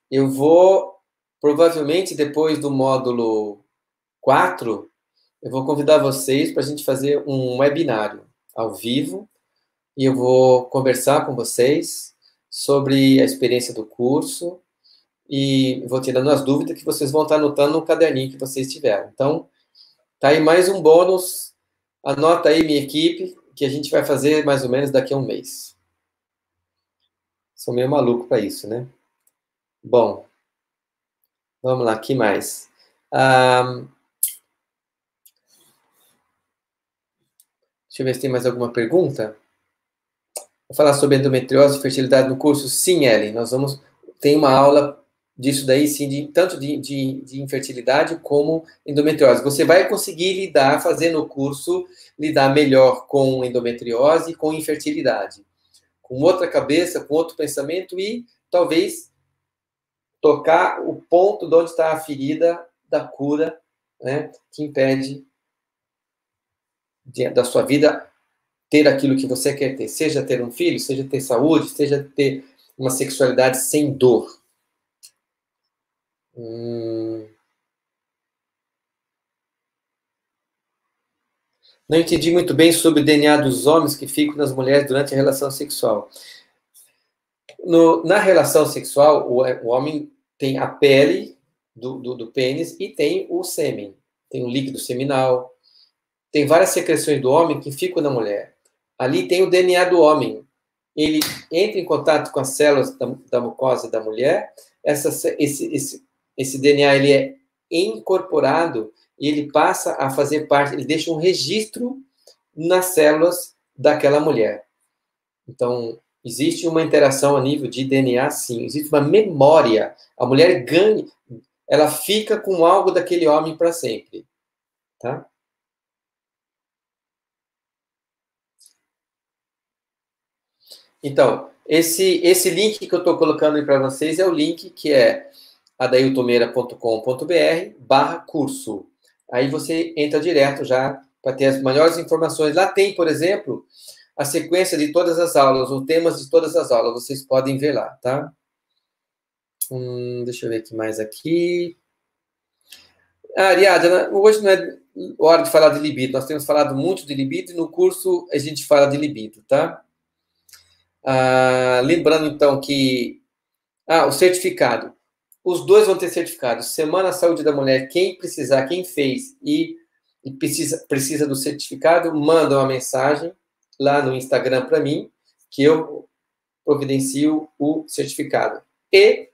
Eu vou provavelmente depois do módulo 4, eu vou convidar vocês para a gente fazer um webinário ao vivo e eu vou conversar com vocês sobre a experiência do curso e vou tirando as dúvidas que vocês vão estar anotando no caderninho que vocês tiveram. Então, tá aí mais um bônus. Anota aí, minha equipe, que a gente vai fazer mais ou menos daqui a um mês. Sou meio maluco para isso, né? Bom, vamos lá, que mais? Ah, deixa eu ver se tem mais alguma pergunta. Vou falar sobre endometriose e fertilidade no curso? Sim, Ellen, nós vamos. Tem uma aula disso daí, sim, de, tanto de, de, de, infertilidade como endometriose. Você vai conseguir lidar, fazendo o curso, lidar melhor com endometriose e com infertilidade. Com outra cabeça, com outro pensamento e talvez tocar o ponto de onde está a ferida da cura, né, que impede de, da sua vida ter aquilo que você quer ter, seja ter um filho, seja ter saúde, seja ter uma sexualidade sem dor. Hum... Não entendi muito bem sobre o DNA dos homens que ficam nas mulheres durante a relação sexual. No, na relação sexual, o, o, homem tem a pele do, do, do pênis e tem o sêmen. Tem o líquido seminal. Tem várias secreções do homem que ficam na mulher. Ali tem o DNA do homem. Ele entra em contato com as células da, da mucosa da mulher. Essa, esse, esse esse DNA ele é incorporado e ele passa a fazer parte, ele deixa um registro nas células daquela mulher. Então, existe uma interação a nível de DNA, sim. Existe uma memória. A mulher ganha, ela fica com algo daquele homem para sempre. Tá? Então, esse, esse link que eu estou colocando aí para vocês é o link que é adailtomeira.com.br barra curso. Aí você entra direto já para ter as maiores informações. Lá tem, por exemplo, a sequência de todas as aulas, os temas de todas as aulas. Vocês podem ver lá, tá? Hum, deixa eu ver aqui mais aqui. Ah, Ariadna, hoje não é hora de falar de libido. Nós temos falado muito de libido e no curso a gente fala de libido, tá? Ah, lembrando, então, que... Ah, o certificado. Os dois vão ter certificado. Semana Saúde da Mulher, quem precisar, quem fez e, e precisa, precisa do certificado, manda uma mensagem lá no Instagram para mim, que eu providencio o certificado. E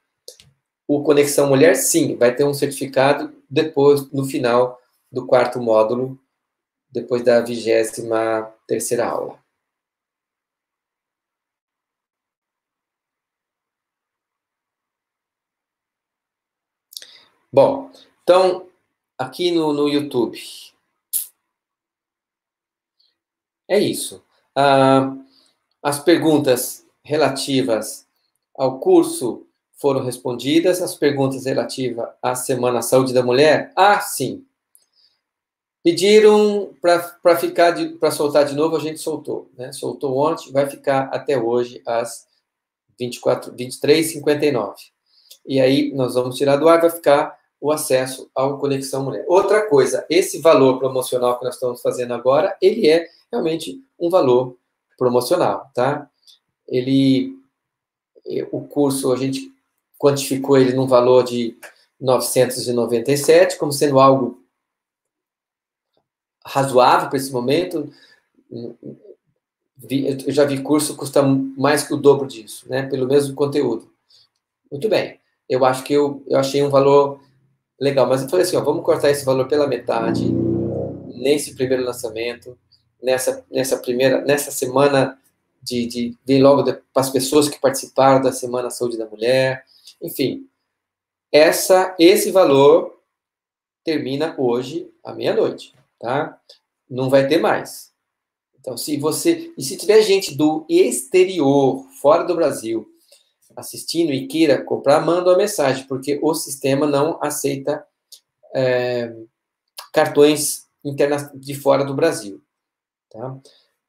o Conexão Mulher, sim, vai ter um certificado depois, no final do quarto módulo, depois da vigésima terceira aula. Bom, então, aqui no, no YouTube. É isso. Ah, as perguntas relativas ao curso foram respondidas. As perguntas relativas à Semana Saúde da Mulher, ah, sim. Pediram para ficar para soltar de novo, a gente soltou, né? Soltou ontem, vai ficar até hoje às 24, 23h59. E aí nós vamos tirar do ar, vai ficar o acesso ao Conexão Mulher. Outra coisa, esse valor promocional que nós estamos fazendo agora, ele é realmente um valor promocional, tá? Ele, o curso, a gente quantificou ele num valor de 997, como sendo algo razoável para esse momento. Eu já vi curso custa mais que o dobro disso, né? Pelo mesmo conteúdo. Muito bem. Eu acho que eu, eu achei um valor Legal, mas eu falei assim, ó, vamos cortar esse valor pela metade nesse primeiro lançamento, nessa, nessa primeira, nessa semana de, de ver logo para as pessoas que participaram da Semana Saúde da Mulher, enfim, essa, esse valor termina hoje à meia-noite, tá? Não vai ter mais. Então, se você e se tiver gente do exterior, fora do Brasil, assistindo e queira comprar, manda uma mensagem, porque o sistema não aceita é, cartões interna de fora do Brasil. Tá?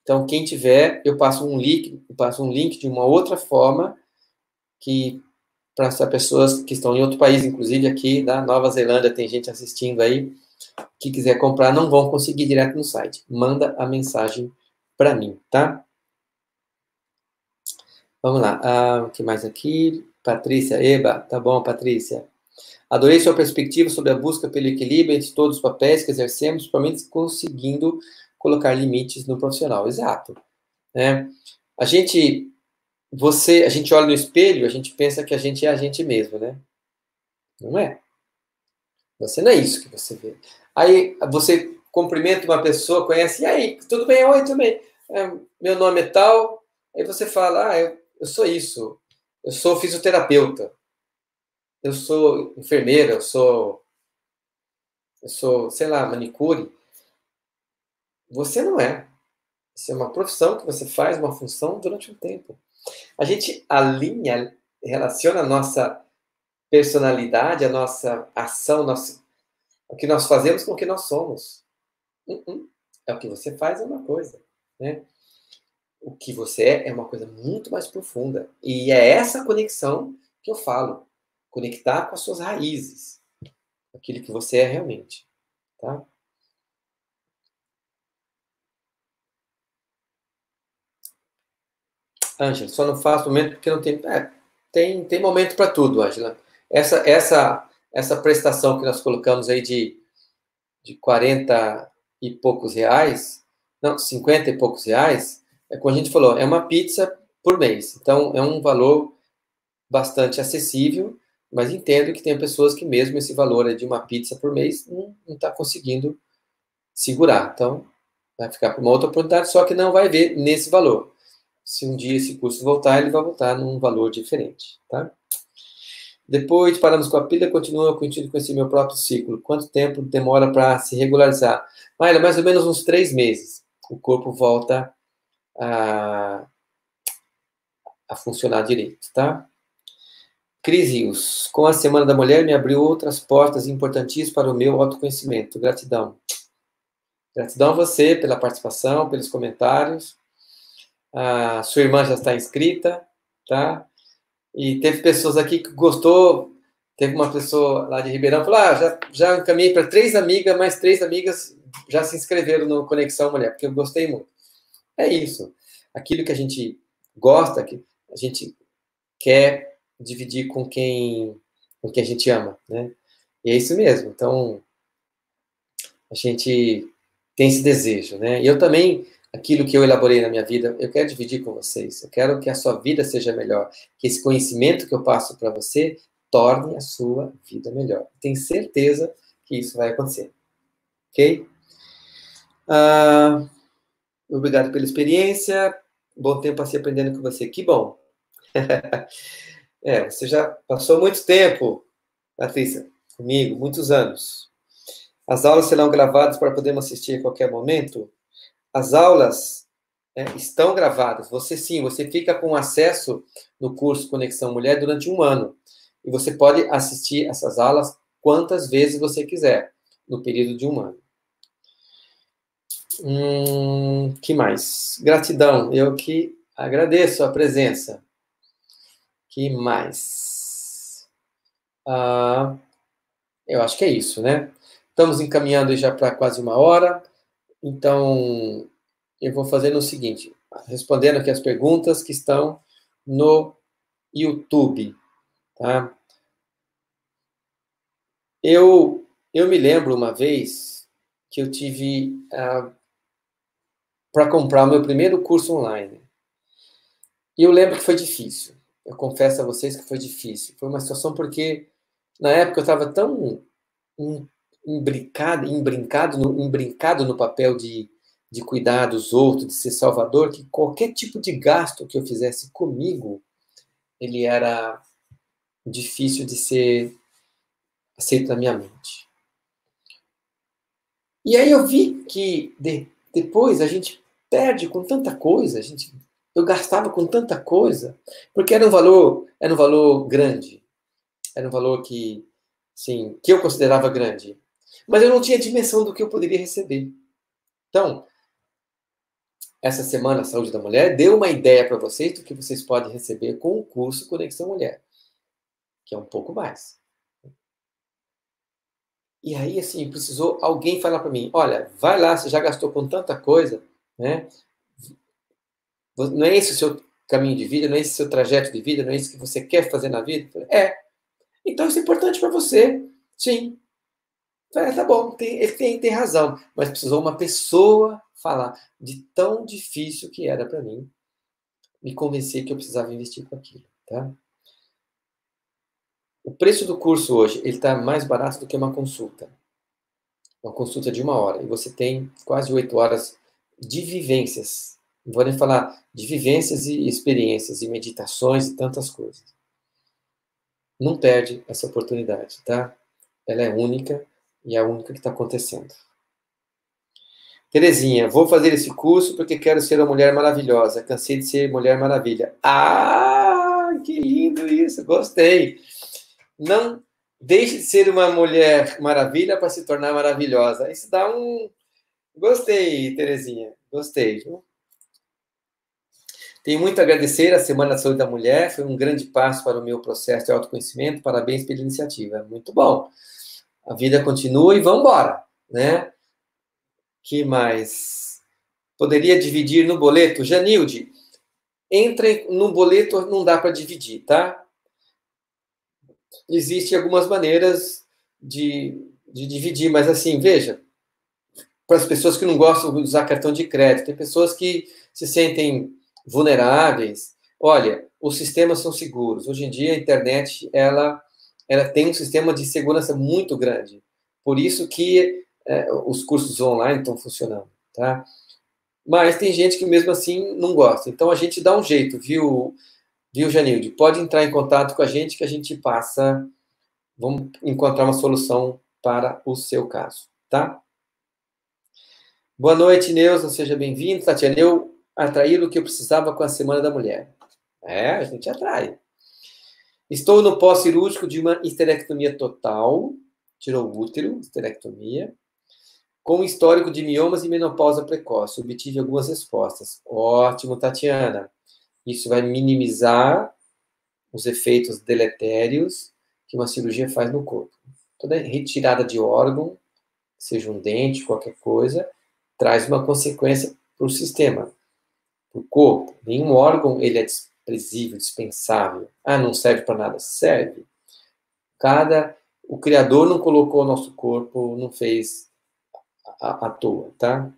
Então, quem tiver, eu passo um link, passo um link de uma outra forma que para as pessoas que estão em outro país, inclusive aqui da Nova Zelândia, tem gente assistindo aí, que quiser comprar, não vão conseguir direto no site. Manda a mensagem para mim, tá? Vamos lá. Ah, o que mais aqui? Patrícia, eba, tá bom, Patrícia. Adorei sua perspectiva sobre a busca pelo equilíbrio entre todos os papéis que exercemos, principalmente conseguindo colocar limites no profissional. Exato. Né? A gente, você, a gente olha no espelho, a gente pensa que a gente é a gente mesmo, né? Não é. Você não é isso que você vê. Aí você cumprimenta uma pessoa, conhece, e aí, tudo bem? Oi, tudo bem. É, meu nome é tal. Aí você fala, ah, eu, eu sou isso. Eu sou fisioterapeuta. Eu sou enfermeira, eu sou eu sou, sei lá, manicure. Você não é. Isso é uma profissão que você faz, uma função durante um tempo. A gente alinha, relaciona a nossa personalidade, a nossa ação, nosso, o que nós fazemos com o que nós somos. Uh -uh. É o que você faz é uma coisa, né? O que você é é uma coisa muito mais profunda. E é essa conexão que eu falo. Conectar com as suas raízes. Aquilo que você é realmente. Tá? Ângela, só não faço momento porque não tem. É, tem, tem momento para tudo, Ângela. Essa, essa, essa prestação que nós colocamos aí de, de 40 e poucos reais, não, 50 e poucos reais, é como a gente falou, é uma pizza por mês. Então, é um valor bastante acessível, mas entendo que tem pessoas que mesmo esse valor de uma pizza por mês não está conseguindo segurar. Então, vai ficar para uma outra oportunidade, só que não vai ver nesse valor se um dia esse curso voltar, ele vai voltar num valor diferente, tá? Depois, paramos com a pilha, continua com o conhecer meu próprio ciclo. Quanto tempo demora para se regularizar? Maíra, mais ou menos uns três meses. O corpo volta a, a funcionar direito, tá? Cris com a Semana da Mulher me abriu outras portas importantíssimas para o meu autoconhecimento. Gratidão. Gratidão a você pela participação, pelos comentários. A sua irmã já está inscrita, tá? E teve pessoas aqui que gostou. Teve uma pessoa lá de Ribeirão falou: ah, já, já encaminhei para três amigas, mais três amigas já se inscreveram no Conexão Mulher, porque eu gostei muito. É isso. Aquilo que a gente gosta, que a gente quer dividir com quem, com quem a gente ama, né? E é isso mesmo. Então, a gente tem esse desejo, né? E eu também aquilo que eu elaborei na minha vida, eu quero dividir com vocês. Eu quero que a sua vida seja melhor, que esse conhecimento que eu passo para você torne a sua vida melhor. Tenho certeza que isso vai acontecer. Ok? Ah, obrigado pela experiência. Bom tempo a se aprendendo com você. Que bom. é, você já passou muito tempo, Patrícia, comigo, muitos anos. As aulas serão gravadas para podermos assistir a qualquer momento? As aulas né, estão gravadas. Você sim, você fica com acesso no curso Conexão Mulher durante um ano. E você pode assistir essas aulas quantas vezes você quiser, no período de um ano. Hum, que mais? Gratidão. Eu que agradeço a presença. Que mais? Ah, eu acho que é isso, né? Estamos encaminhando já para quase uma hora. Então, eu vou fazer o seguinte, respondendo aqui as perguntas que estão no YouTube, tá? Eu, eu me lembro uma vez que eu tive uh, ah, para comprar o meu primeiro curso online. E eu lembro que foi difícil. Eu confesso a vocês que foi difícil. Foi uma situação porque, na época, eu estava tão imbricado, imbrincado, no, imbrincado no papel de, de cuidar dos outros, de ser salvador, que qualquer tipo de gasto que eu fizesse comigo, ele era difícil de ser aceito na minha mente. E aí eu vi que de, depois a gente perde com tanta coisa, a gente, eu gastava com tanta coisa, porque era um valor, era um valor grande, era um valor que, sim, que eu considerava grande. Mas eu não tinha dimensão do que eu poderia receber. Então, essa semana, Saúde da Mulher, deu uma ideia para vocês do que vocês podem receber com o curso Conexão Mulher. que é um pouco mais. E aí, assim, precisou alguém falar para mim: olha, vai lá, você já gastou com tanta coisa, né? Não é esse o seu caminho de vida, não é esse o seu trajeto de vida, não é isso que você quer fazer na vida? É. Então isso é importante para você. Sim. É, tá bom, tem, ele tem, tem razão. Mas precisou uma pessoa falar de tão difícil que era para mim me convencer que eu precisava investir com aquilo, tá? O preço do curso hoje, ele está mais barato do que uma consulta. Uma consulta de uma hora. E você tem quase oito horas de vivências. Não vou nem falar de vivências e experiências, e meditações e tantas coisas. Não perde essa oportunidade, tá? Ela é única e é a única que está acontecendo. Terezinha, vou fazer esse curso porque quero ser uma mulher maravilhosa. Cansei de ser mulher maravilha. Ah, que lindo isso, gostei. Não deixe de ser uma mulher maravilha para se tornar maravilhosa. Isso dá um. Gostei, Terezinha. Gostei. Viu? Tenho muito a agradecer a Semana da Saúde da Mulher. Foi um grande passo para o meu processo de autoconhecimento. Parabéns pela iniciativa. Muito bom. A vida continua e vamos embora, né? Que mais? Poderia dividir no boleto? Janilde, entra no boleto, não dá para dividir, tá? existem algumas maneiras de, de dividir, mas assim, veja, para as pessoas que não gostam de usar cartão de crédito, tem pessoas que se sentem vulneráveis. Olha, os sistemas são seguros. Hoje em dia a internet ela ela tem um sistema de segurança muito grande. Por isso que é, os cursos online estão funcionando, tá? Mas tem gente que mesmo assim não gosta. Então a gente dá um jeito, viu? Viu, Janilde? Pode entrar em contato com a gente que a gente passa, vamos encontrar uma solução para o seu caso, tá? Boa noite, Neuza, seja bem-vindo. Tatiana, eu atraí o que eu precisava com a Semana da Mulher. É, a gente atrai. Estou no pós-cirúrgico de uma histerectomia total, tirou o útero, histerectomia, com histórico de miomas e menopausa precoce. Obtive algumas respostas. Ótimo, Tatiana. Isso vai minimizar os efeitos deletérios que uma cirurgia faz no corpo. Toda retirada de órgão, seja um dente, qualquer coisa, traz uma consequência para o sistema, para o corpo. Nenhum órgão ele é desprezível, dispensável. Ah, não serve para nada. Serve. Cada o criador não colocou o nosso corpo, não fez à, à toa, tá?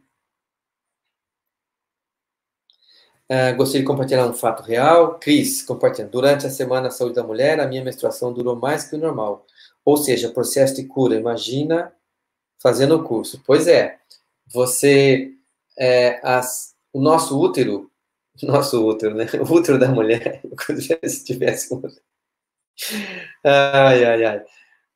Uh, gostaria de compartilhar um fato real. Cris, compartilhando. Durante a Semana Saúde da Mulher, a minha menstruação durou mais que o normal. Ou seja, processo de cura. Imagina fazendo o curso. Pois é, você. É, as, o nosso útero, nosso útero, né? O útero da mulher, como se tivesse um. Ai, ai, ai.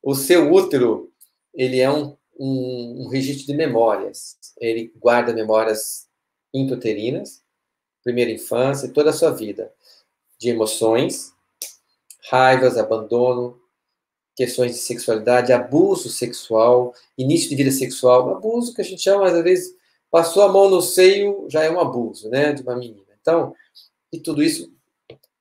O seu útero, ele é um, um, um registro de memórias. Ele guarda memórias intrauterinas primeira infância, toda a sua vida, de emoções, raivas, abandono, questões de sexualidade, abuso sexual, início de vida sexual, abuso que a gente chama, às vezes, passou a mão no seio, já é um abuso, né, de uma menina. Então, e tudo isso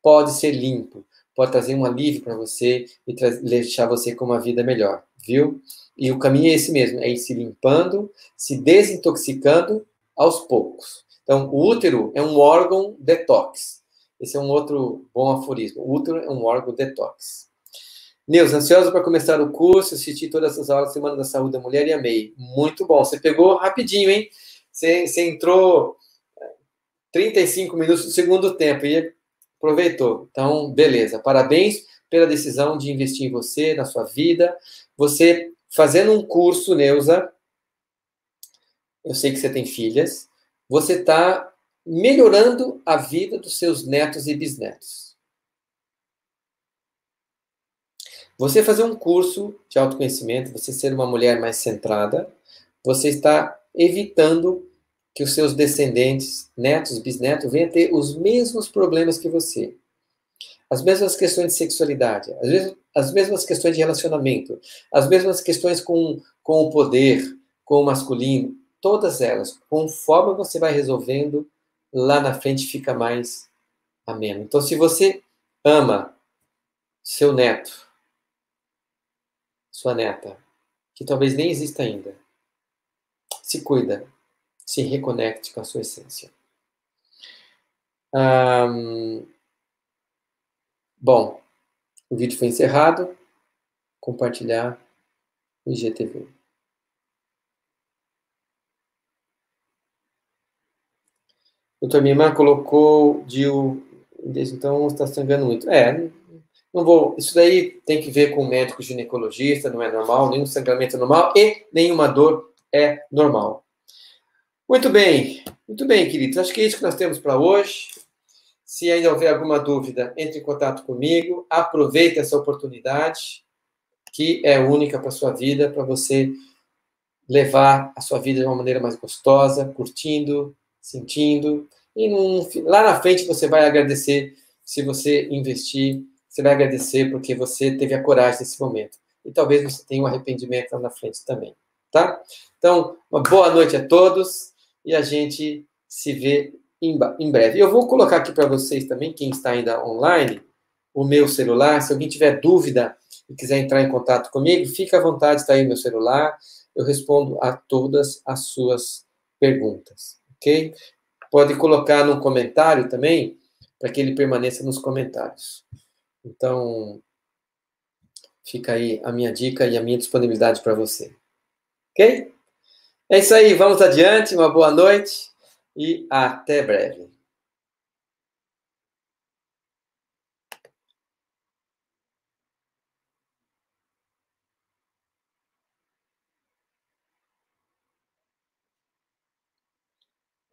pode ser limpo, pode trazer um alívio para você e deixar você com uma vida melhor, viu? E o caminho é esse mesmo, é ir se limpando, se desintoxicando aos poucos. Então, o útero é um órgão detox. Esse é um outro bom aforismo. O útero é um órgão detox. Neus, ansiosa para começar o curso, assisti todas essas aulas Semana da Saúde da Mulher e amei. Muito bom. Você pegou rapidinho, hein? Você, você entrou 35 é, minutos do segundo tempo e aproveitou. Então, beleza. Parabéns pela decisão de investir em você, na sua vida. Você fazendo um curso, Neuza, eu sei que você tem filhas, você está melhorando a vida dos seus netos e bisnetos. Você fazer um curso de autoconhecimento, você ser uma mulher mais centrada, você está evitando que os seus descendentes, netos, bisnetos, venham ter os mesmos problemas que você. As mesmas questões de sexualidade, as mesmas, as mesmas questões de relacionamento, as mesmas questões com, com o poder, com o masculino, todas elas, conforme você vai resolvendo, lá na frente fica mais ameno. Então, se você ama seu neto, sua neta, que talvez nem exista ainda. Se cuida, se reconecte com a sua essência. bom, o vídeo foi encerrado. Compartilhar o IGTV. Doutor, irmã colocou DIU, então está sangrando muito. É, não vou. Isso daí tem que ver com o médico ginecologista, não é normal, nenhum sangramento é normal e nenhuma dor é normal. Muito bem, muito bem, queridos. Acho que é isso que nós temos para hoje. Se ainda houver alguma dúvida, entre em contato comigo. Aproveite essa oportunidade, que é única para sua vida, para você levar a sua vida de uma maneira mais gostosa, curtindo, sentindo. E num, lá na frente você vai agradecer se você investir você vai agradecer porque você teve a coragem nesse momento. E talvez você tenha um arrependimento lá na frente também, tá? Então, uma boa noite a todos e a gente se vê em breve. Eu vou colocar aqui para vocês também, quem está ainda online, o meu celular. Se alguém tiver dúvida e quiser entrar em contato comigo, fica à vontade, está aí o meu celular. Eu respondo a todas as suas perguntas, ok? Pode colocar no comentário também, para que ele permaneça nos comentários. Então, fica aí a minha dica e a minha disponibilidade para você. Ok? É isso aí, vamos adiante. Uma boa noite e até breve.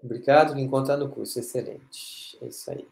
Obrigado, me encontrar no curso. Excelente. É isso aí.